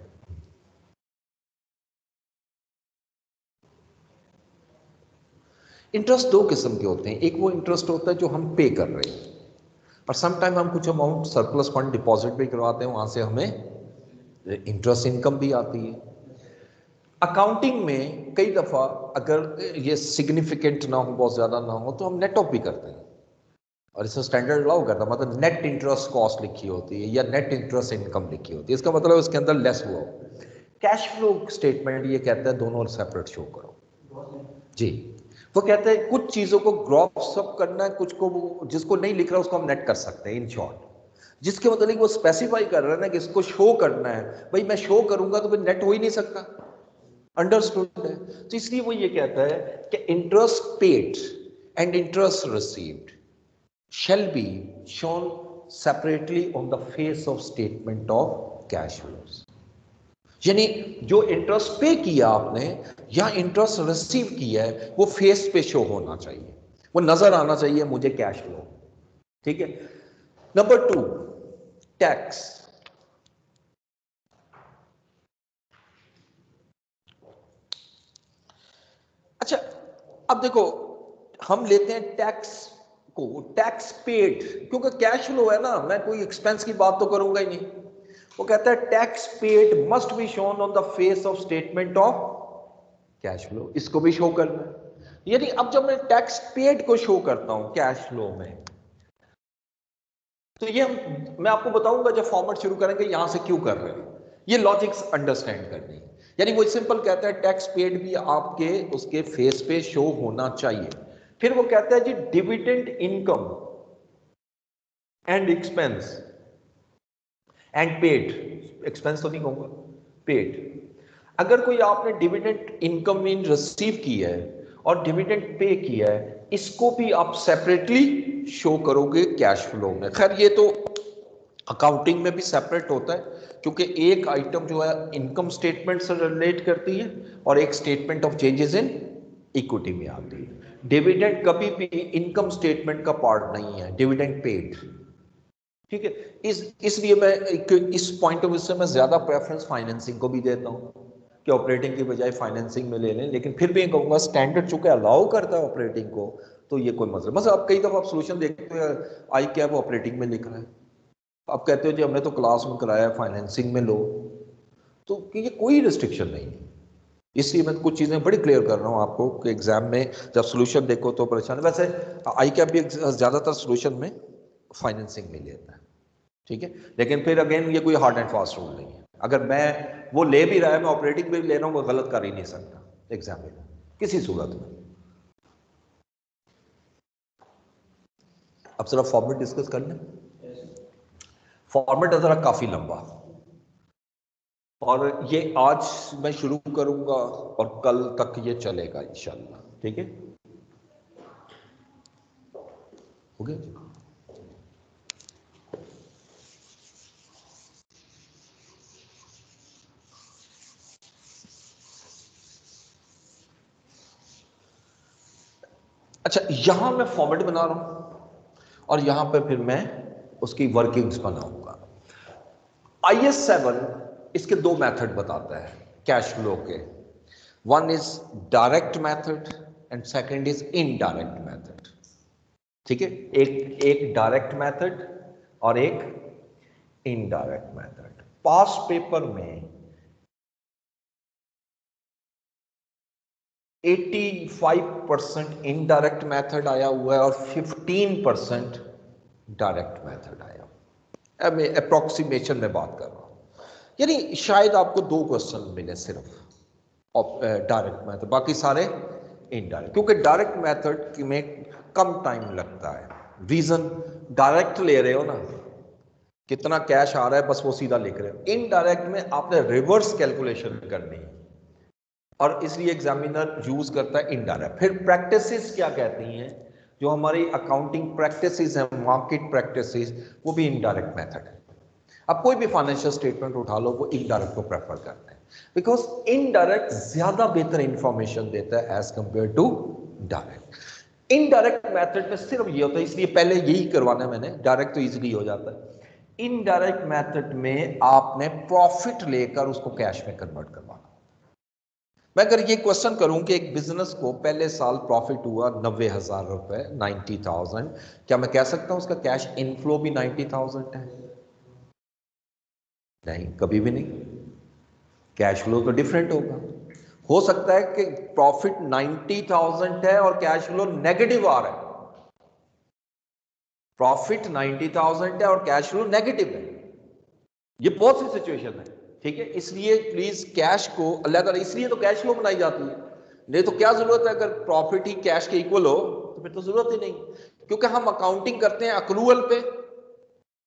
इंटरेस्ट दो किस्म के होते हैं। एक वो इंटरेस्ट होता है जो हम पे कर रहे हैं। और समटाइम हम कुछ अमाउंट सरप्लस फंड डिपॉजिट भी करवाते हैं, वहाँ से हमें इंटरेस्ट इनकम भी आती है। अकाउंटिंग में कई दफ़ा अगर ये सिग्निफिकेंट ना हो, बहुत ज़्यादा ना हो तो हम नेट ऑफ़ भी करते हैं। और इसमें स्टैंडर्ड अलाउ करता है मतलब नेट इंटरेस्ट कॉस्ट लिखी होती है या नेट इंटरेस्ट इनकम लिखी होती है। इसका मतलब इसके अंदर लेस हुआ कैश फ्लो स्टेटमेंट ये कहता है, दोनों सेपरेट शो करो। जी। वो कहते हैं, कुछ चीज़ों को ग्रॉप सब करना है कुछ को जिसको नहीं लिख रहा, उसको हम नेट कर सकते हैं इन शॉर्ट जिसके मतलब वो स्पेसिफाई कर रहे हैं ना कि इसको शो करना है। भाई, मैं शो करूँगा तो फिर नेट हो ही नहीं सकता। अंडरस्टूड है? तो इसलिए वो ये कहता है कि interest paid and interest received shall be shown separately on the face of statement of cash flows यानी जो इंटरेस्ट पे किया आपने या इंटरेस्ट रिसीव किया है, वो फेस पे शो होना चाहिए। वो नज़र आना चाहिए, मुझे कैश फ्लो ठीक है? नंबर टू टैक्स अच्छा अब देखो, हम लेते हैं टैक्स को टैक्स पेड क्योंकि कैश फ्लो है ना, मैं कोई एक्सपेंस की बात तो करूँगा ही नहीं। वो कहता है tax paid must be shown on the face of statement of cash flow इसको भी शो करना यानी अब जब मैं टैक्स पेड को शो करता हूँ कैश फ्लो में तो ये मैं आपको बताऊँगा जब फॉर्मेट शुरू करेंगे, यहाँ से क्यों कर रहे हैं। ये लॉजिक्स अंडरस्टैंड करनी यानी वो सिंपल कहता है टैक्स पेड भी आपके, उसके फेस पे शो होना चाहिए। फिर वो कहता है, जी dividend income and expense and paid expense तो नहीं कहूँगा. पेड अगर कोई आपने डिविडेंड इनकम मीन रिसीव किया है और डिविडेंड पे किया है, इसको भी आप सेपरेटली शो करोगे कैश फ्लो में. खैर, ये तो अकाउंटिंग में भी सेपरेट होता है, क्योंकि एक आइटम जो है इनकम स्टेटमेंट से रिलेट करती है और एक statement of changes in equity में आती है. डिविडेंड कभी भी इनकम स्टेटमेंट का पार्ट नहीं है. डिविडेंड पेड ठीक है? इस, इसलिए मैं इस पॉइंट ऑफ़ व्यू से मैं ज़्यादा प्रेफरेंस फाइनेंसिंग को भी देता हूँ कि ऑपरेटिंग की बजाय फाइनेंसिंग में ले लें, लेकिन फिर भी कहूँगा स्टैंडर्ड चूँकि अलाउ करता है ऑपरेटिंग को तो ये कोई मसला मतलब आप कई दफ़ा आप सोल्यूशन देखते हो आई कैब ऑपरेटिंग में लिख है। आप कहते हो जी हमने तो क्लास में कराया है फाइनेंसिंग में लो। तो ये कोई रिस्ट्रिक्शन नहीं है। इसलिए मैं कुछ चीज़ें बड़ी क्लियर कर रहा हूँ आपको कि एग्ज़ाम में जब सोल्यूशन देखो तो परेशान। वैसे आई कैब भी ज़्यादातर सोल्यूशन में फाइनेंसिंग में लेता है। ठीक है? लेकिन फिर अगेन ये कोई हार्ड एंड फास्ट रूल नहीं है। अगर मैं वो ले भी रहा है मैं ऑपरेटिंग भी ले रहा हूँ वो गलत कर ही नहीं सकता। एग्ज़ाम में। किसी सूरत में। अब सिर्फ़ फॉर्मेट डिस्कस कर लें। फॉर्मेट जरा काफ़ी लंबा। और ये आज मैं शुरू करूँगा और कल तक ये चलेगा इंशाल्लाह। ठीक है? हो अच्छा यहाँ मैं फॉर्मेट बना रहा हूँ और यहाँ पर फिर मैं उसकी वर्किंग्स बनाऊँगा। आई एस सेवन इसके दो मेथड बताता है कैश फ्लो के। One is direct method and second is indirect method ठीक है? एक एक डायरेक्ट मेथड और एक इनडायरेक्ट मेथड पास पेपर में 85 परसेंट इनडायरेक्ट मेथड आया हुआ है और 15 परसेंट डायरेक्ट मेथड आया अब मैं अप्रोक्सीमेशन में बात कर रहा हूँ। यानी शायद आपको दो क्वेश्चन मिले सिर्फ़ डायरेक्ट मेथड बाकी सारे इनडायरेक्ट क्योंकि डायरेक्ट मेथड में कम टाइम लगता है। रीजन डायरेक्ट ले रहे हो ना। कितना कैश आ रहा है, बस वो सीधा लिख रहे हो। इनडायरेक्ट में आपने रिवर्स कैलकुलेशन करनी है। और इसलिए एग्जामिनर यूज़ करता है इनडायरेक्ट फिर प्रैक्टिसेस क्या कहती हैं? जो हमारी अकाउंटिंग प्रैक्टिसेस है मार्केट प्रैक्टिसेस वो भी इनडायरेक्ट मेथड है. अब कोई भी फाइनेंशियल स्टेटमेंट उठा लो, वो इनडायरेक्ट को प्रेफर करते हैं. बिकॉज़ इनडायरेक्ट ज़्यादा बेहतर इंफॉर्मेशन देता है as compare to direct indirect method में सिर्फ़ ये होता है, इसलिए पहले यही करवाना मैंने डायरेक्ट तो इजीली हो जाता है. इनडायरेक्ट मेथड में आपने प्रॉफिट लेकर उसको कैश में कन्वर्ट करवाना मैं अगर ये क्वेश्चन करूँ कि एक बिज़नेस को पहले साल प्रॉफिट हुआ नब्बे हज़ार रुपए नाइन्टी थाउज़ेंड क्या मैं कह सकता हूँ उसका कैश इनफ्लो भी नाइन्टी थाउज़ेंड है? नहीं, कभी भी नहीं। कैश फ्लो तो डिफरेंट होगा। हो सकता है कि प्रॉफिट नाइन्टी थाउज़ेंड है और कैश फ्लो नेगेटिव आ रहा है। प्रॉफिट नाइन्टी थाउज़ेंड है और कैश फ्लो नेगेटिव है। ये बहुत सी सिचुएशन है। ठीक है? इसलिए प्लीज़ कैश को, अल्लाह ताला इसलिए तो कैश फ्लो बनाई जाती है। नहीं तो क्या ज़रूरत है? अगर प्रॉफिट ही कैश के इक्वल हो तो फिर तो ज़रूरत ही नहीं। क्योंकि हम अकाउंटिंग करते हैं अक्रूवल पे,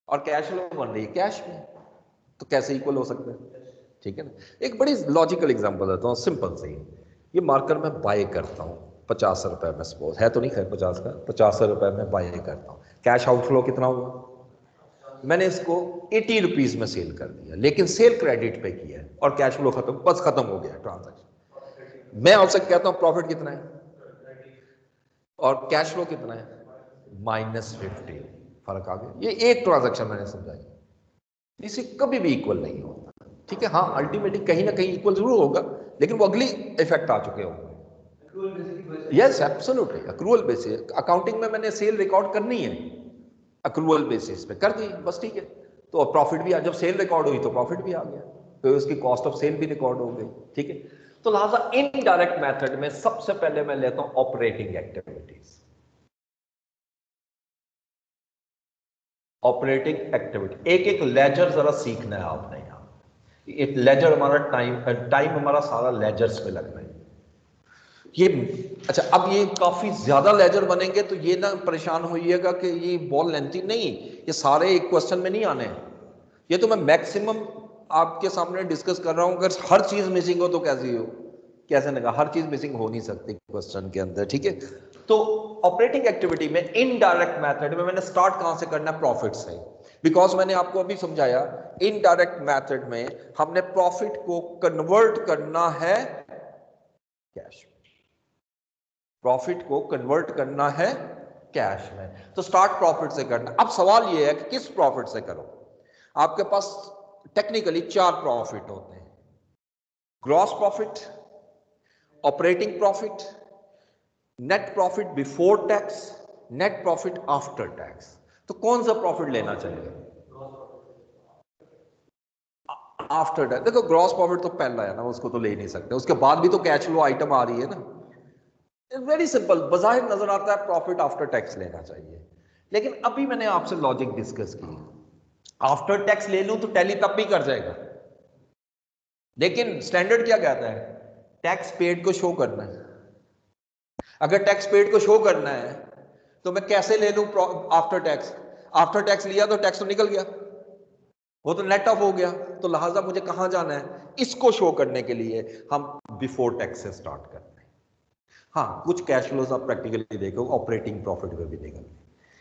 और कैश फ्लो बन रही है कैश में तो कैसे इक्वल हो सकते हैं? ठीक है ना? एक बड़ी लॉजिकल एग्ज़ाम्पल देता हूँ सिंपल से। ये मार्कर मैं बाय करता हूँ, पचास रुपए में सपोज़ है तो नहीं खैर पचास का? पचास रुपए में बाय करता हूँ। कैश आउटफ्लो कितना हुआ? मैंने इसको एटी रुपीज़ में सेल कर दिया लेकिन सेल क्रेडिट पे किया है और कैश फ्लो खत्म बस खत्म हो गया ट्रांजेक्शन मैं आपसे कहता हूँ प्रॉफिट कितना है? और कैश फ्लो कितना है? माइनस फिफ्टी फ़र्क आ गया? ये एक ट्रांजेक्शन मैंने समझाई। इसे कभी भी इक्वल नहीं होता। ठीक है हाँ अल्टीमेटली कहीं ना कहीं इक्वल ज़रूर होगा लेकिन वो अगली इफ़ेक्ट आ चुके होंगे। Yes absolutely accrual basis accounting में मैंने सेल रिकॉर्ड करनी है। अक्रूवल बेसिस पे कर दी, बस ठीक है। तो प्रॉफिट भी आ, जब सेल रिकॉर्ड हुई तो प्रॉफिट भी आ गया। तो उसकी कॉस्ट ऑफ़ सेल भी रिकॉर्ड हो गई, ठीक है। तो लिहाजा इनडायरेक्ट मेथड में सबसे पहले मैं लेता हूँ ऑपरेटिंग एक्टिविटीज़ ऑपरेटिंग एक्टिविटी एक एक लेजर जरा सीखना है आपने एक लेजर हमारा टाइम टाइम हमारा सारा लेजर्स पे लगना है। ये अच्छा अब ये काफ़ी ज़्यादा लेजर बनेंगे तो ये ना परेशान होइएगा कि ये बॉल लेंथी नहीं, ये सारे एक क्वेश्चन में नहीं आने ये तो मैं मैक्सिमम आपके सामने डिस्कस कर रहा हूँ, अगर हर चीज़ मिसिंग हो तो कैसी हो? कैसे लगा? हर चीज़ मिसिंग हो नहीं सकती क्वेश्चन के अंदर, ठीक है? तो ऑपरेटिंग एक्टिविटी में इनडायरेक्ट मैथड में मैंने स्टार्ट कहाँ से करना है? प्रॉफिट से। बिकॉज़ मैंने आपको अभी समझाया इनडायरेक्ट मैथड में हमने प्रॉफिट को कन्वर्ट करना है कैश प्रॉफिट को कन्वर्ट करना है कैश में। तो स्टार्ट प्रॉफिट से करना। अब सवाल यह है कि किस प्रॉफिट से करो? आपके पास टेक्निकली चार प्रॉफिट होते हैं। Gross profit operating profit net profit before tax net profit after tax तो कौन सा प्रॉफिट लेना चाहिए? आफ्टर टैक्स देखो ग्रॉस प्रॉफिट तो पहला है ना, उसको तो ले नहीं सकते। उसके बाद भी तो कैश फ्लो आइटम आ रही है ना। वेरी सिंपल बाहर नज़र आता है प्रॉफिट आफ्टर टैक्स लेना चाहिए। लेकिन अभी मैंने आपसे लॉजिक डिस्कस की। आफ्टर टैक्स ले लूँ तो टैली तब भी कर जाएगा। लेकिन स्टैंडर्ड क्या कहता है? टैक्स पेड को शो करना है। अगर टैक्स पेड को शो करना है तो मैं कैसे ले लूँ आफ्टर टैक्स आफ्टर टैक्स लिया तो टैक्स तो निकल गया। वो तो नेट ऑफ़ हो गया। तो लिहाजा मुझे कहाँ जाना है? इसको शो करने के लिए हम बिफोर टैक्स से स्टार्ट करते हैं, कुछ कैश फ्लोज आप प्रैक्टिकली देखो ऑपरेटिंग प्रॉफिट में भी निकल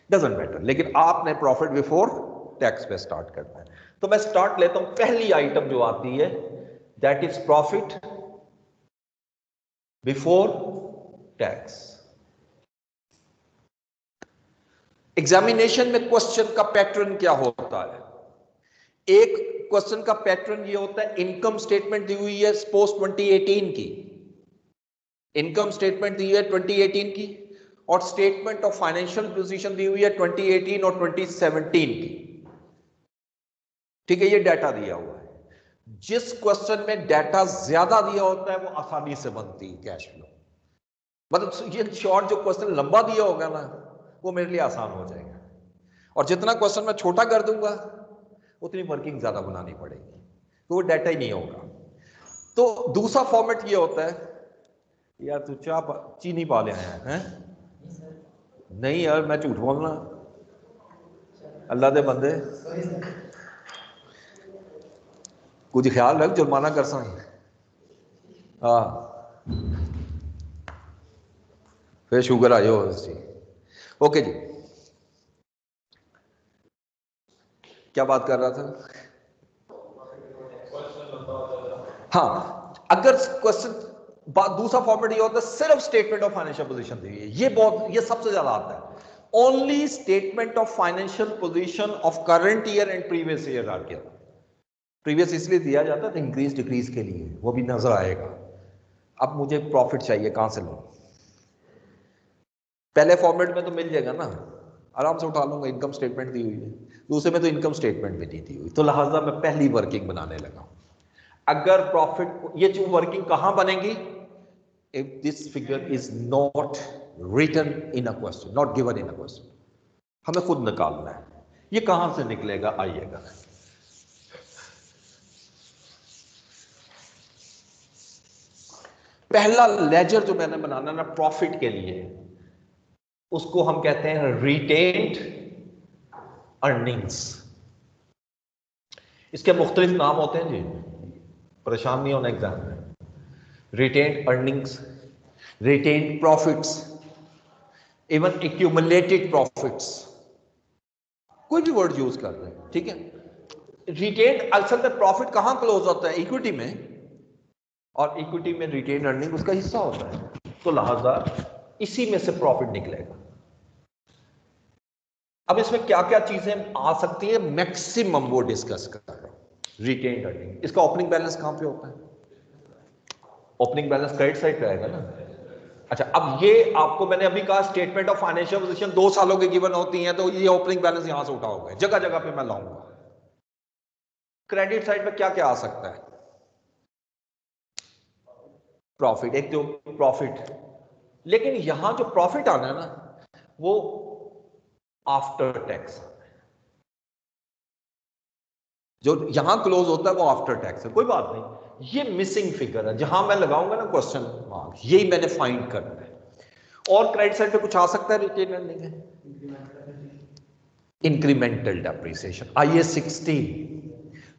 डजेंट मैटर लेकिन आपने प्रॉफिट बिफोर टैक्स पे स्टार्ट करना है। तो मैं स्टार्ट लेता हूँ, पहली आइटम जो आती है that is profit before tax examination में क्वेश्चन का पैटर्न क्या होता है? एक क्वेश्चन का पैटर्न ये होता है इनकम स्टेटमेंट दी हुई है पोस्ट 2018 की। इनकम स्टेटमेंट दी हुई है 2018 की और स्टेटमेंट ऑफ़ फाइनेंशियल पोजीशन दी हुई है 2018 और 2017 की। ठीक है, ये डाटा दिया हुआ है। जिस क्वेश्चन में डाटा ज़्यादा दिया होता है, वो आसानी से बनती है कैश फ्लो मतलब ये शॉर्ट जो क्वेश्चन लंबा दिया होगा ना, वो मेरे लिए आसान हो जाएगा। और जितना क्वेश्चन मैं छोटा कर दूँगा, उतनी वर्किंग ज़्यादा बनानी पड़ेगी। तो वो डाटा ही नहीं होगा। तो दूसरा फॉर्मेट ये होता है यार तू चाह चीनी पा लिया आया है? नहीं यार, मैं झूठ बोलना अल्लाह दे बंदे। कुछ ख्याल रख, जुर्माना कर सकें। हाँ। फिर शुगर आयो जी ओके जी। क्या बात कर रहा था? हाँ अगर क्वेश्चन दूसरा फॉर्मेट ये होता है, सिर्फ़ स्टेटमेंट ऑफ़ फाइनेंशियल पोजीशन दी है ये बहुत, ये सबसे ज़्यादा आता है। Only statement of financial position of current year and previous year are previous इसलिए दिया जाता है इंक्रीज डिक्रीज के लिए, वो भी नज़र आएगा। अब मुझे प्रॉफिट चाहिए, कहाँ से लूँ? पहले फॉर्मेट में तो मिल जाएगा ना। आराम से उठा लूँगा इनकम स्टेटमेंट दी हुई है। दूसरे में तो इनकम स्टेटमेंट भी नहीं दी हुई। तो लिहाजा मैं पहली वर्किंग बनाने लगा अगर प्रॉफिट ये जो वर्किंग कहाँ बनेगी? If this figure is not written in a question, not given in a question, हमें खुद निकालना है। ये कहाँ से निकलेगा? आइएगा। पहला लेजर जो मैंने बनाना ना प्रॉफिट के लिए, उसको हम कहते हैं रिटेन्ड अर्निंग्स इसके मुख्तलिफ़ नाम होते हैं जी। परेशान नहीं होना एग्ज़ाम में retained earnings retained profits even accumulated profits कोई भी वर्ड यूज़ कर रहे हैं, ठीक है? रिटेन्ड असल में प्रॉफिट कहाँ क्लोज होता है? इक्विटी में। और इक्विटी में रिटेन अर्निंग उसका हिस्सा होता है। तो लिहाजा इसी में से प्रॉफिट निकलेगा। अब इसमें क्या क्या चीज़ें आ सकती है? मैक्सिमम वो डिस्कस कर रहा हूँ। रिटेन अर्निंग इसका ओपनिंग बैलेंस कहाँ पे होता है? ओपनिंग बैलेंस क्रेडिट साइड पे आएगा ना? अच्छा अब ये आपको मैंने अभी कहा स्टेटमेंट ऑफ़ फाइनेंशियल पोजीशन दो सालों के गिवन होती है तो ये ओपनिंग बैलेंस यहाँ से उठाओगे जगह जगह पे मैं लाऊँगा। क्रेडिट साइड पे क्या क्या आ सकता है? प्रॉफिट एक तो प्रॉफिट लेकिन यहाँ जो प्रॉफिट आना है ना, वो आफ्टर टैक्स जो यहाँ क्लोज होता है वो आफ्टर टैक्स है, कोई बात नहीं। ये मिसिंग फिगर है। जहाँ मैं लगाऊँगा ना क्वेश्चन मार्क यही मैंने फाइंड करना है। और क्रेडिट साइड पे कुछ आ सकता है रिटेन अर्निंग है। Incremental depreciation I S sixteen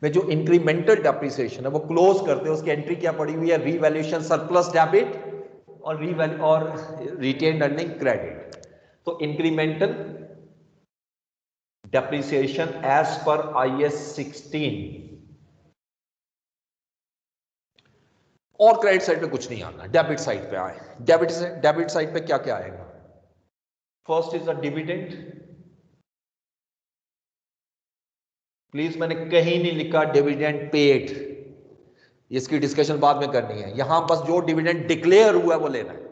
में जो इंक्रीमेंटल डेप्रिसिएशन है, वो क्लोज करते हैं। उसकी एंट्री क्या पड़ी हुई है? रीवैल्यूएशन सरप्लस डेबिट और रीवैल्यू और रिटेन अर्निंग क्रेडिट तो incremental depreciation as per IS 16 और क्रेडिट साइड पे कुछ नहीं आना डेबिट साइड पे आए। डेबिट डेबिट साइड पे क्या क्या आएगा? First is a dividend please मैंने कहीं नहीं लिखा डिविडेंड पेड इसकी डिस्कशन बाद में करनी है। यहाँ बस जो डिविडेंड डिक्लेयर हुआ है वो लेना है।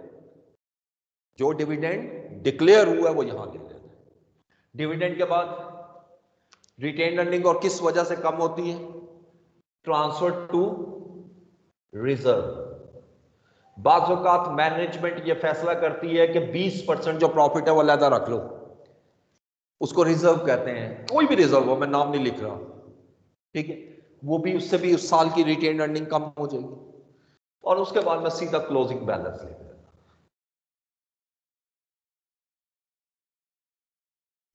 जो डिविडेंड डिक्लेयर हुआ है वो यहाँ ले लेना है। डिविडेंड के बाद रिटेन अर्निंग और किस वजह से कम होती है? ट्रांसफ़र टू रिज़र्व बाज़ात मैनेजमेंट ये फैसला करती है कि 20 परसेंट जो प्रॉफिट है वो अलहदा रख लो। उसको रिज़र्व कहते हैं। कोई भी रिज़र्व हो, मैं नाम नहीं लिख रहा। ठीक है? वो भी, उससे भी उस साल की रिटेन अर्निंग कम हो जाएगी। और उसके बाद में सीधा क्लोजिंग बैलेंस लिख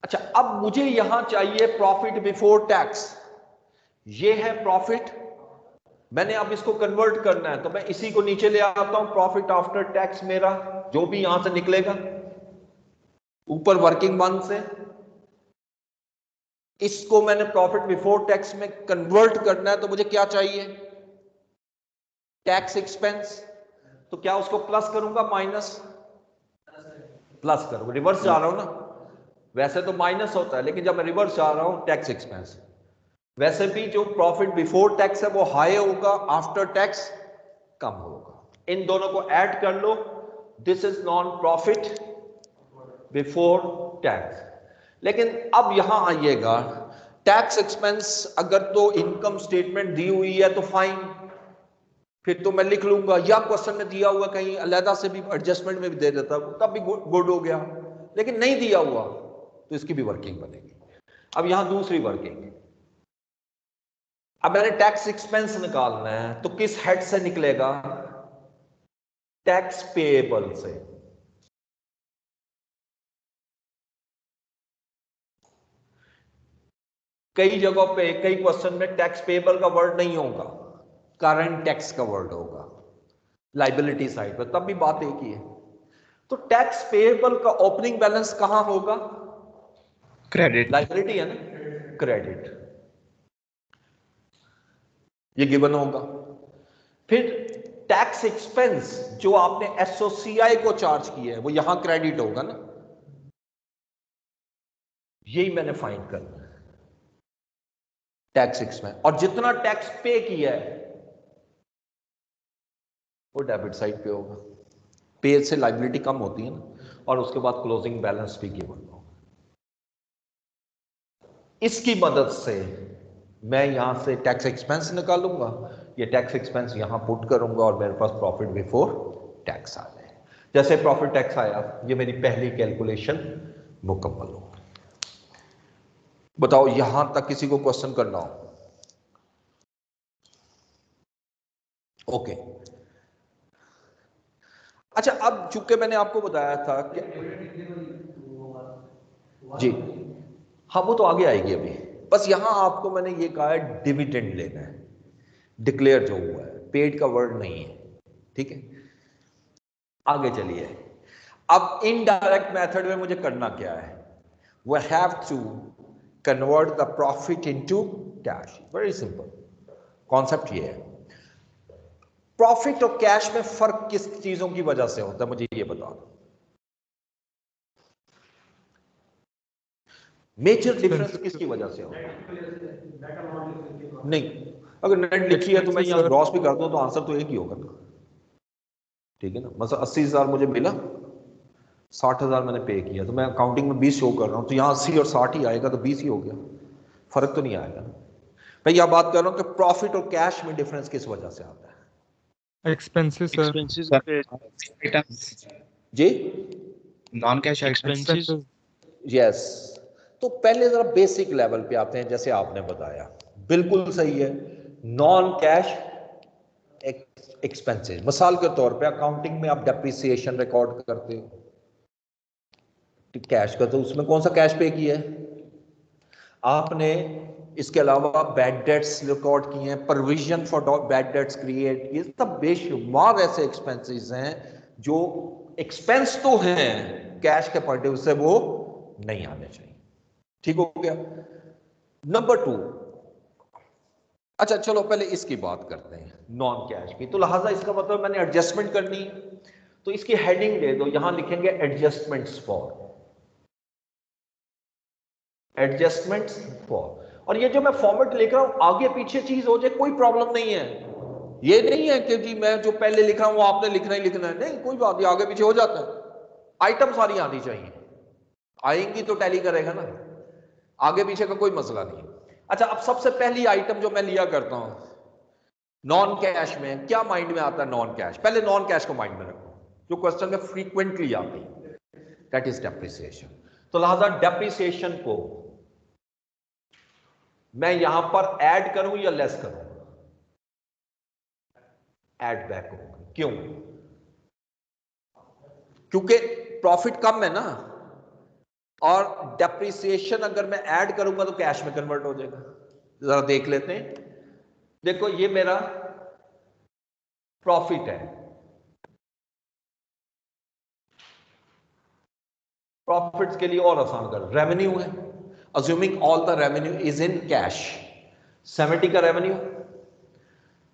अच्छा अब मुझे यहाँ चाहिए प्रॉफिट बिफोर टैक्स ये है प्रॉफिट मैंने अब इसको कन्वर्ट करना है तो मैं इसी को नीचे ले आता हूँ प्रॉफिट आफ्टर टैक्स मेरा, जो भी यहाँ से निकलेगा. ऊपर वर्किंग वन से. इसको मैंने प्रॉफिट बिफोर टैक्स में कन्वर्ट करना है तो मुझे क्या चाहिए? टैक्स एक्सपेंस तो क्या उसको प्लस करूँगा? माइनस प्लस करूँगा. रिवर्स जा रहा हूँ ना. वैसे तो माइनस होता है, लेकिन जब मैं रिवर्स जा रहा हूँ टैक्स एक्सपेंस वैसे भी जो प्रॉफिट बिफोर टैक्स है, वो हाई होगा आफ्टर टैक्स कम होगा। इन दोनों को ऐड कर लो। This is non profit before tax लेकिन अब यहाँ आइएगा। टैक्स एक्सपेंस अगर तो इनकम स्टेटमेंट दी हुई है तो फाइन फिर तो मैं लिख लूँगा। या क्वेश्चन में दिया हुआ कहीं, अलहदा से भी एडजस्टमेंट में भी दे देता तब भी गुड हो गया। लेकिन नहीं दिया हुआ। तो इसकी भी वर्किंग बनेगी। अब यहाँ दूसरी वर्किंग अब मैंने टैक्स एक्सपेंस निकालना है तो किस हेड से निकलेगा? टैक्स पेएबल से। कई जगहों पे, कई क्वेश्चन में टैक्स पेएबल का वर्ड नहीं होगा। करंट टैक्स का वर्ड होगा। लाइबिलिटी साइड पर तब भी बात एक ही है। तो टैक्स पेएबल का ओपनिंग बैलेंस कहाँ होगा? क्रेडिट लाइबिलिटी है ना? क्रेडिट ये गिवन होगा। फिर टैक्स एक्सपेंस जो आपने एसओसीआई को चार्ज किया है, वो यहाँ क्रेडिट होगा ना? यही मैंने फाइंड करना है टैक्स एक्सपेंस और जितना टैक्स पे किया है, वो डेबिट साइड पे होगा। पे से लाइबिलिटी कम होती है ना? और उसके बाद क्लोजिंग बैलेंस भी गिवन इसकी मदद से मैं यहाँ से टैक्स एक्सपेंस निकालूँगा ये टैक्स एक्सपेंस यहाँ पुट करूँगा और मेरे पास प्रॉफिट बिफोर टैक्स आ जाए। जैसे प्रॉफिट टैक्स आया ये मेरी पहली कैलकुलेशन मुकम्मल हो बताओ यहाँ तक किसी को क्वेश्चन करना हो? ओके अच्छा अब चूँकि मैंने आपको बताया था कि जी। हाँ वो तो आगे आएगी अभी। बस यहाँ आपको मैंने ये कहा है डिविडेंड लेना है। डिक्लेयर जो हुआ है पेड का वर्ड नहीं है, ठीक है? आगे चलिए। अब इनडायरेक्ट मेथड में मुझे करना क्या है? We have to convert the profit into cash very simple concept ये है। प्रॉफिट और कैश में फ़र्क किस चीज़ों की वजह से होता है, मुझे ये बता दो। मेजर डिफरेंस किसकी वजह से होता है? नहीं अगर नेट लिखी है तो मैं यहाँ ग्रॉस भी कर दूँ तो आंसर तो एक ही होगा ना। ठीक है ना? मतलब अस्सी हज़ार मुझे मिला। साठ हज़ार मैंने पे किया। तो मैं अकाउंटिंग में बीस शो कर रहा हूँ तो यहाँ अस्सी और साठ ही आएगा तो बीस ही हो गया। फ़र्क तो नहीं आएगा मैं यह बात कर रहा हूँ कि प्रॉफिट और कैश में डिफरेंस किस वजह से आता है। एक्सपेंसेस एक्सपेंसेस जी? नॉन कैश एक्सपेंसेस यस तो पहले जरा बेसिक लेवल पे आते हैं, जैसे आपने बताया। बिल्कुल सही है। नॉन कैश एक्सपेंसेस मिसाल के तौर पे अकाउंटिंग में आप डेप्रिसिएशन रिकॉर्ड करते हो। कैश का तो उसमें कौन सा कैश पे किया है? आपने इसके अलावा बैड डेट्स रिकॉर्ड किए हैं provision for bad debts create ये सब बेशुमार ऐसे एक्सपेंसेस हैं, जो एक्सपेंस तो हैं कैश के पॉइंट से वो नहीं आने चाहिए। ठीक हो गया? नंबर टू अच्छा चलो, पहले इसकी बात करते हैं नॉन कैश की। तो लिहाजा इसका मतलब मैंने एडजस्टमेंट करनी। है तो इसकी हेडिंग दे दो, यहाँ लिखेंगे एडजस्टमेंट्स फॉर एडजस्टमेंट्स फॉर और ये जो मैं फॉर्मेट लिख रहा हूँ, आगे पीछे चीज़ हो जाए, कोई प्रॉब्लम नहीं है। ये नहीं है कि जी मैं जो पहले लिख रहा हूँ, वो आपने लिखना ही लिखना है। नहीं, कोई बात नहीं, आगे पीछे हो जाता है। आइटम सारी आनी चाहिए। आएँगी तो टैली करेगा ना। आगे पीछे का कोई मसला नहीं अच्छा अब सबसे पहली आइटम जो मैं लिया करता हूँ नॉन कैश में, क्या माइंड में आता है नॉन कैश पहले नॉन कैश को माइंड में रखो, जो क्वेश्चन में फ्रीक्वेंटली आती दैट इज़ डेप्रिसिएशन तो लिहाजा डेप्रिसिएशन को मैं यहाँ पर ऐड करूँ या लेस करूँ? ऐड बैक करूँगा क्यों? क्योंकि प्रॉफिट कम है ना। और डेप्रिसिएशन अगर मैं ऐड करूँगा तो कैश में कन्वर्ट हो जाएगा। जरा देख लेते हैं। देखो, ये मेरा प्रॉफिट है। प्रॉफिट्स के लिए और आसान कर। रेवेन्यू है। Assuming all the revenue is in cash seventy का रेवेन्यू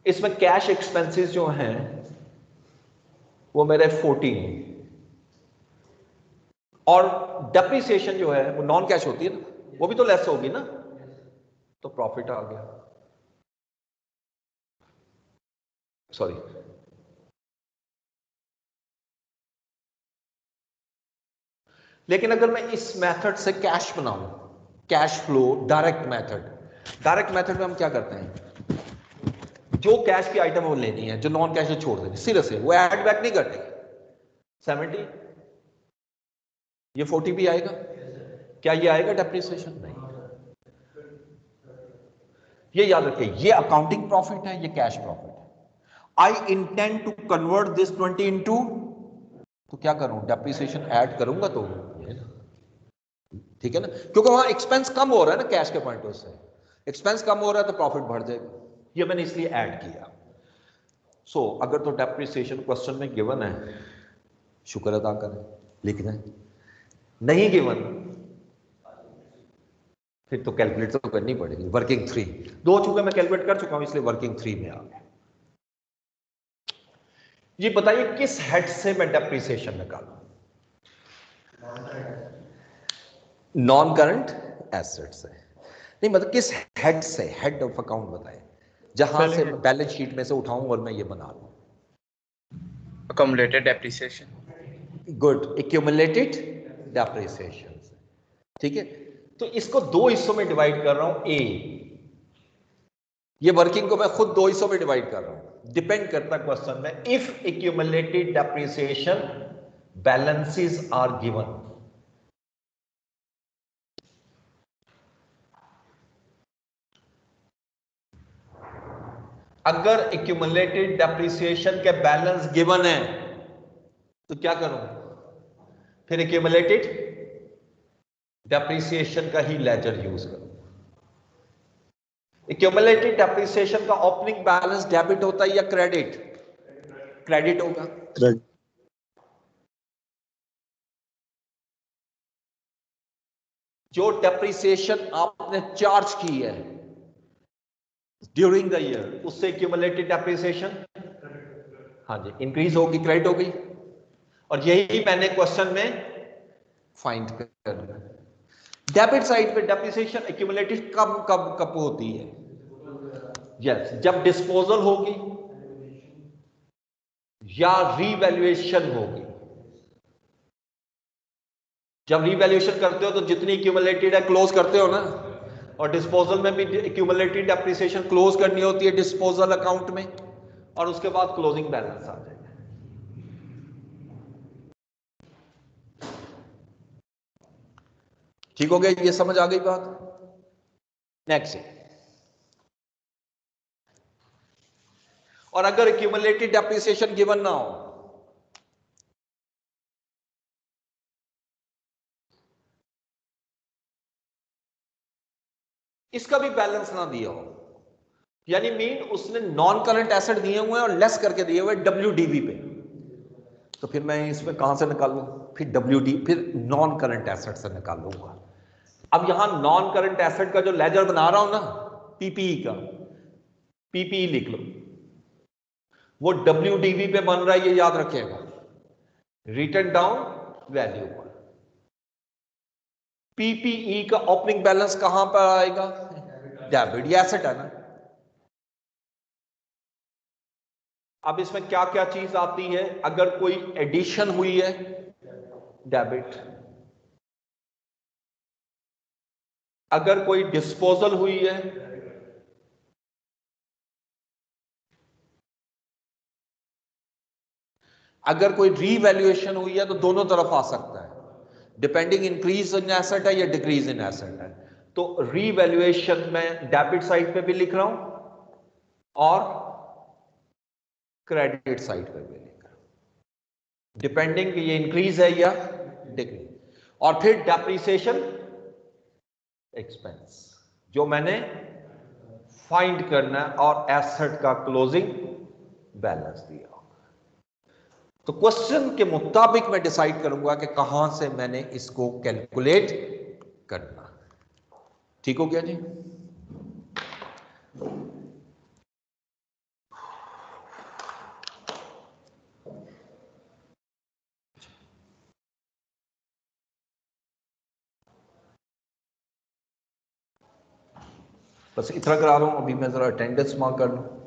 इसमें कैश एक्सपेंसेस जो हैं, वो मेरे फोर्टीन और डेप्रिसिएशन जो है, वो नॉन कैश होती है ना, वो भी तो लेस होगी ना? तो प्रॉफिट आ गया। सॉरी लेकिन अगर मैं इस मेथड से कैश बनाऊँ cash flow direct method direct method में हम क्या करते हैं? जो कैश की आइटम वो लेनी है, जो नॉन कैश है छोड़ देनी सिर्फ़ से वो एड बैक नहीं करते सेवेंटी ये फोर्टी भी आएगा? क्या ये आएगा डेप्रिसिएशन नहीं। ये याद रखिए ये अकाउंटिंग प्रॉफिट है ये cash profit I intend to convert this twenty into तो क्या करूँ? डेप्रिसिएशन ऐड करूँगा तो ठीक है ना? क्योंकि वहाँ एक्सपेंस कम हो रहा है ना कैश के पॉइंट ऑफ़ से। एक्सपेंस कम हो रहा है तो प्रॉफिट बढ़ जाएगा। ये मैंने इसलिए ऐड किया। सो so, अगर तो डेप्रिसिएशन क्वेश्चन में गिवन है शुक्र अदा करें लिख दें। नहीं गिवन फिर तो कैलकुलेट तो करनी पड़ेगी। वर्किंग थ्री दो चूँकि मैं कैलकुलेट कर चुका हूँ इसलिए वर्किंग थ्री में आ गया। ये बताइए किस हेड से मैं डेप्रिसिएशन निकालू? नॉन करंट एसेट से। नहीं मतलब किस हेड से? हेड ऑफ़ अकाउंट बताए जहाँ से बैलेंस शीट में से उठाऊं और मैं ये बना लू। Accumulated depreciation good accumulated depreciation ठीक है? तो इसको दो हिस्सों में डिवाइड कर रहा हूँ ए ये वर्किंग को मैं खुद दो हिस्सों में डिवाइड कर रहा हूँ। डिपेंड करता क्वेश्चन में if accumulated depreciation balances are given अगर एक्यूमुलेटेड डेप्रिसिएशन के बैलेंस गिवन है तो क्या करूँ? फिर एक्यूमुलेटेड डेप्रिसिएशन का ही लेजर यूज़ करो। एक्यूमुलेटेड डेप्रिसिएशन का ओपनिंग बैलेंस डेबिट होता है या क्रेडिट क्रेडिट होगा। क्रेडिट जो डेप्रिसिएशन आपने चार्ज की है ड्यूरिंग द ईयर उससे एक्यूमुलेटेड डेप्रिसिएशन हाँ जी इंक्रीज होगी क्रेडिट होगी। और यही मैंने क्वेश्चन में फाइंड करना डेबिट साइड पे डेप्रिसिएशन एक्यूमुलेटेड कब कब कब होती है? यस yes, जब डिस्पोजल होगी या रीवैल्यूएशन होगी। जब रीवैल्यूएशन करते हो तो जितनी एक्यूमुलेटेड है क्लोज करते हो ना? और डिस्पोजल में भी एक्यूमुलेटेड डेप्रिसिएशन क्लोज करनी होती है डिस्पोजल अकाउंट में और उसके बाद क्लोजिंग बैलेंस आ जाएगा। ठीक हो गया, ये समझ आ गई बात? नेक्स्ट और अगर एक्यूमुलेटेड डेप्रिसिएशन गिवन ना हो, इसका भी बैलेंस ना दिया हो, यानी मीन उसने नॉन करंट एसेट दिए हुए हैं और लेस करके दिए हुए डब्ल्यू पे। तो फिर मैं इसमें कहाँ से निकालू? फिर डब्ल्यू फिर नॉन करंट एसेट से निकालूँगा। अब यहाँ नॉन करंट एसेट का जो लेजर बना रहा हूँ ना पीपीई का पीपीई लिख लो। वो डब्ल्यूडीवी पे बन रहा है, ये याद रखिएगा। रिटर्न डाउन वैल्यू पर पीपीई का ओपनिंग बैलेंस कहाँ पर आएगा? डेबिट एसेट है ना। अब इसमें क्या क्या चीज़ आती है? अगर कोई एडिशन हुई है डेबिट अगर कोई डिस्पोजल हुई है, अगर कोई रीवैल्यूएशन हुई है तो दोनों तरफ़ आ सकता है। डिपेंडिंग इंक्रीज इन एसेट है या डिक्रीज इन एसेट है। तो रीवैल्यूएशन में डेबिट साइड पे भी लिख रहा हूँ और क्रेडिट साइड पे भी लिख रहा हूँ। डिपेंडिंग ये इंक्रीज है या डिक्रीज और फिर डेप्रीसिएशन एक्सपेंस जो मैंने फाइंड करना है और एसेट का क्लोजिंग बैलेंस दिया। तो क्वेश्चन के मुताबिक मैं डिसाइड करूँगा कि कहाँ से मैंने इसको कैलकुलेट करना। ठीक हो गया जी? बस इतना करा रहा हूँ अभी मैं ज़रा अटेंडेंस मार्क कर लूँ।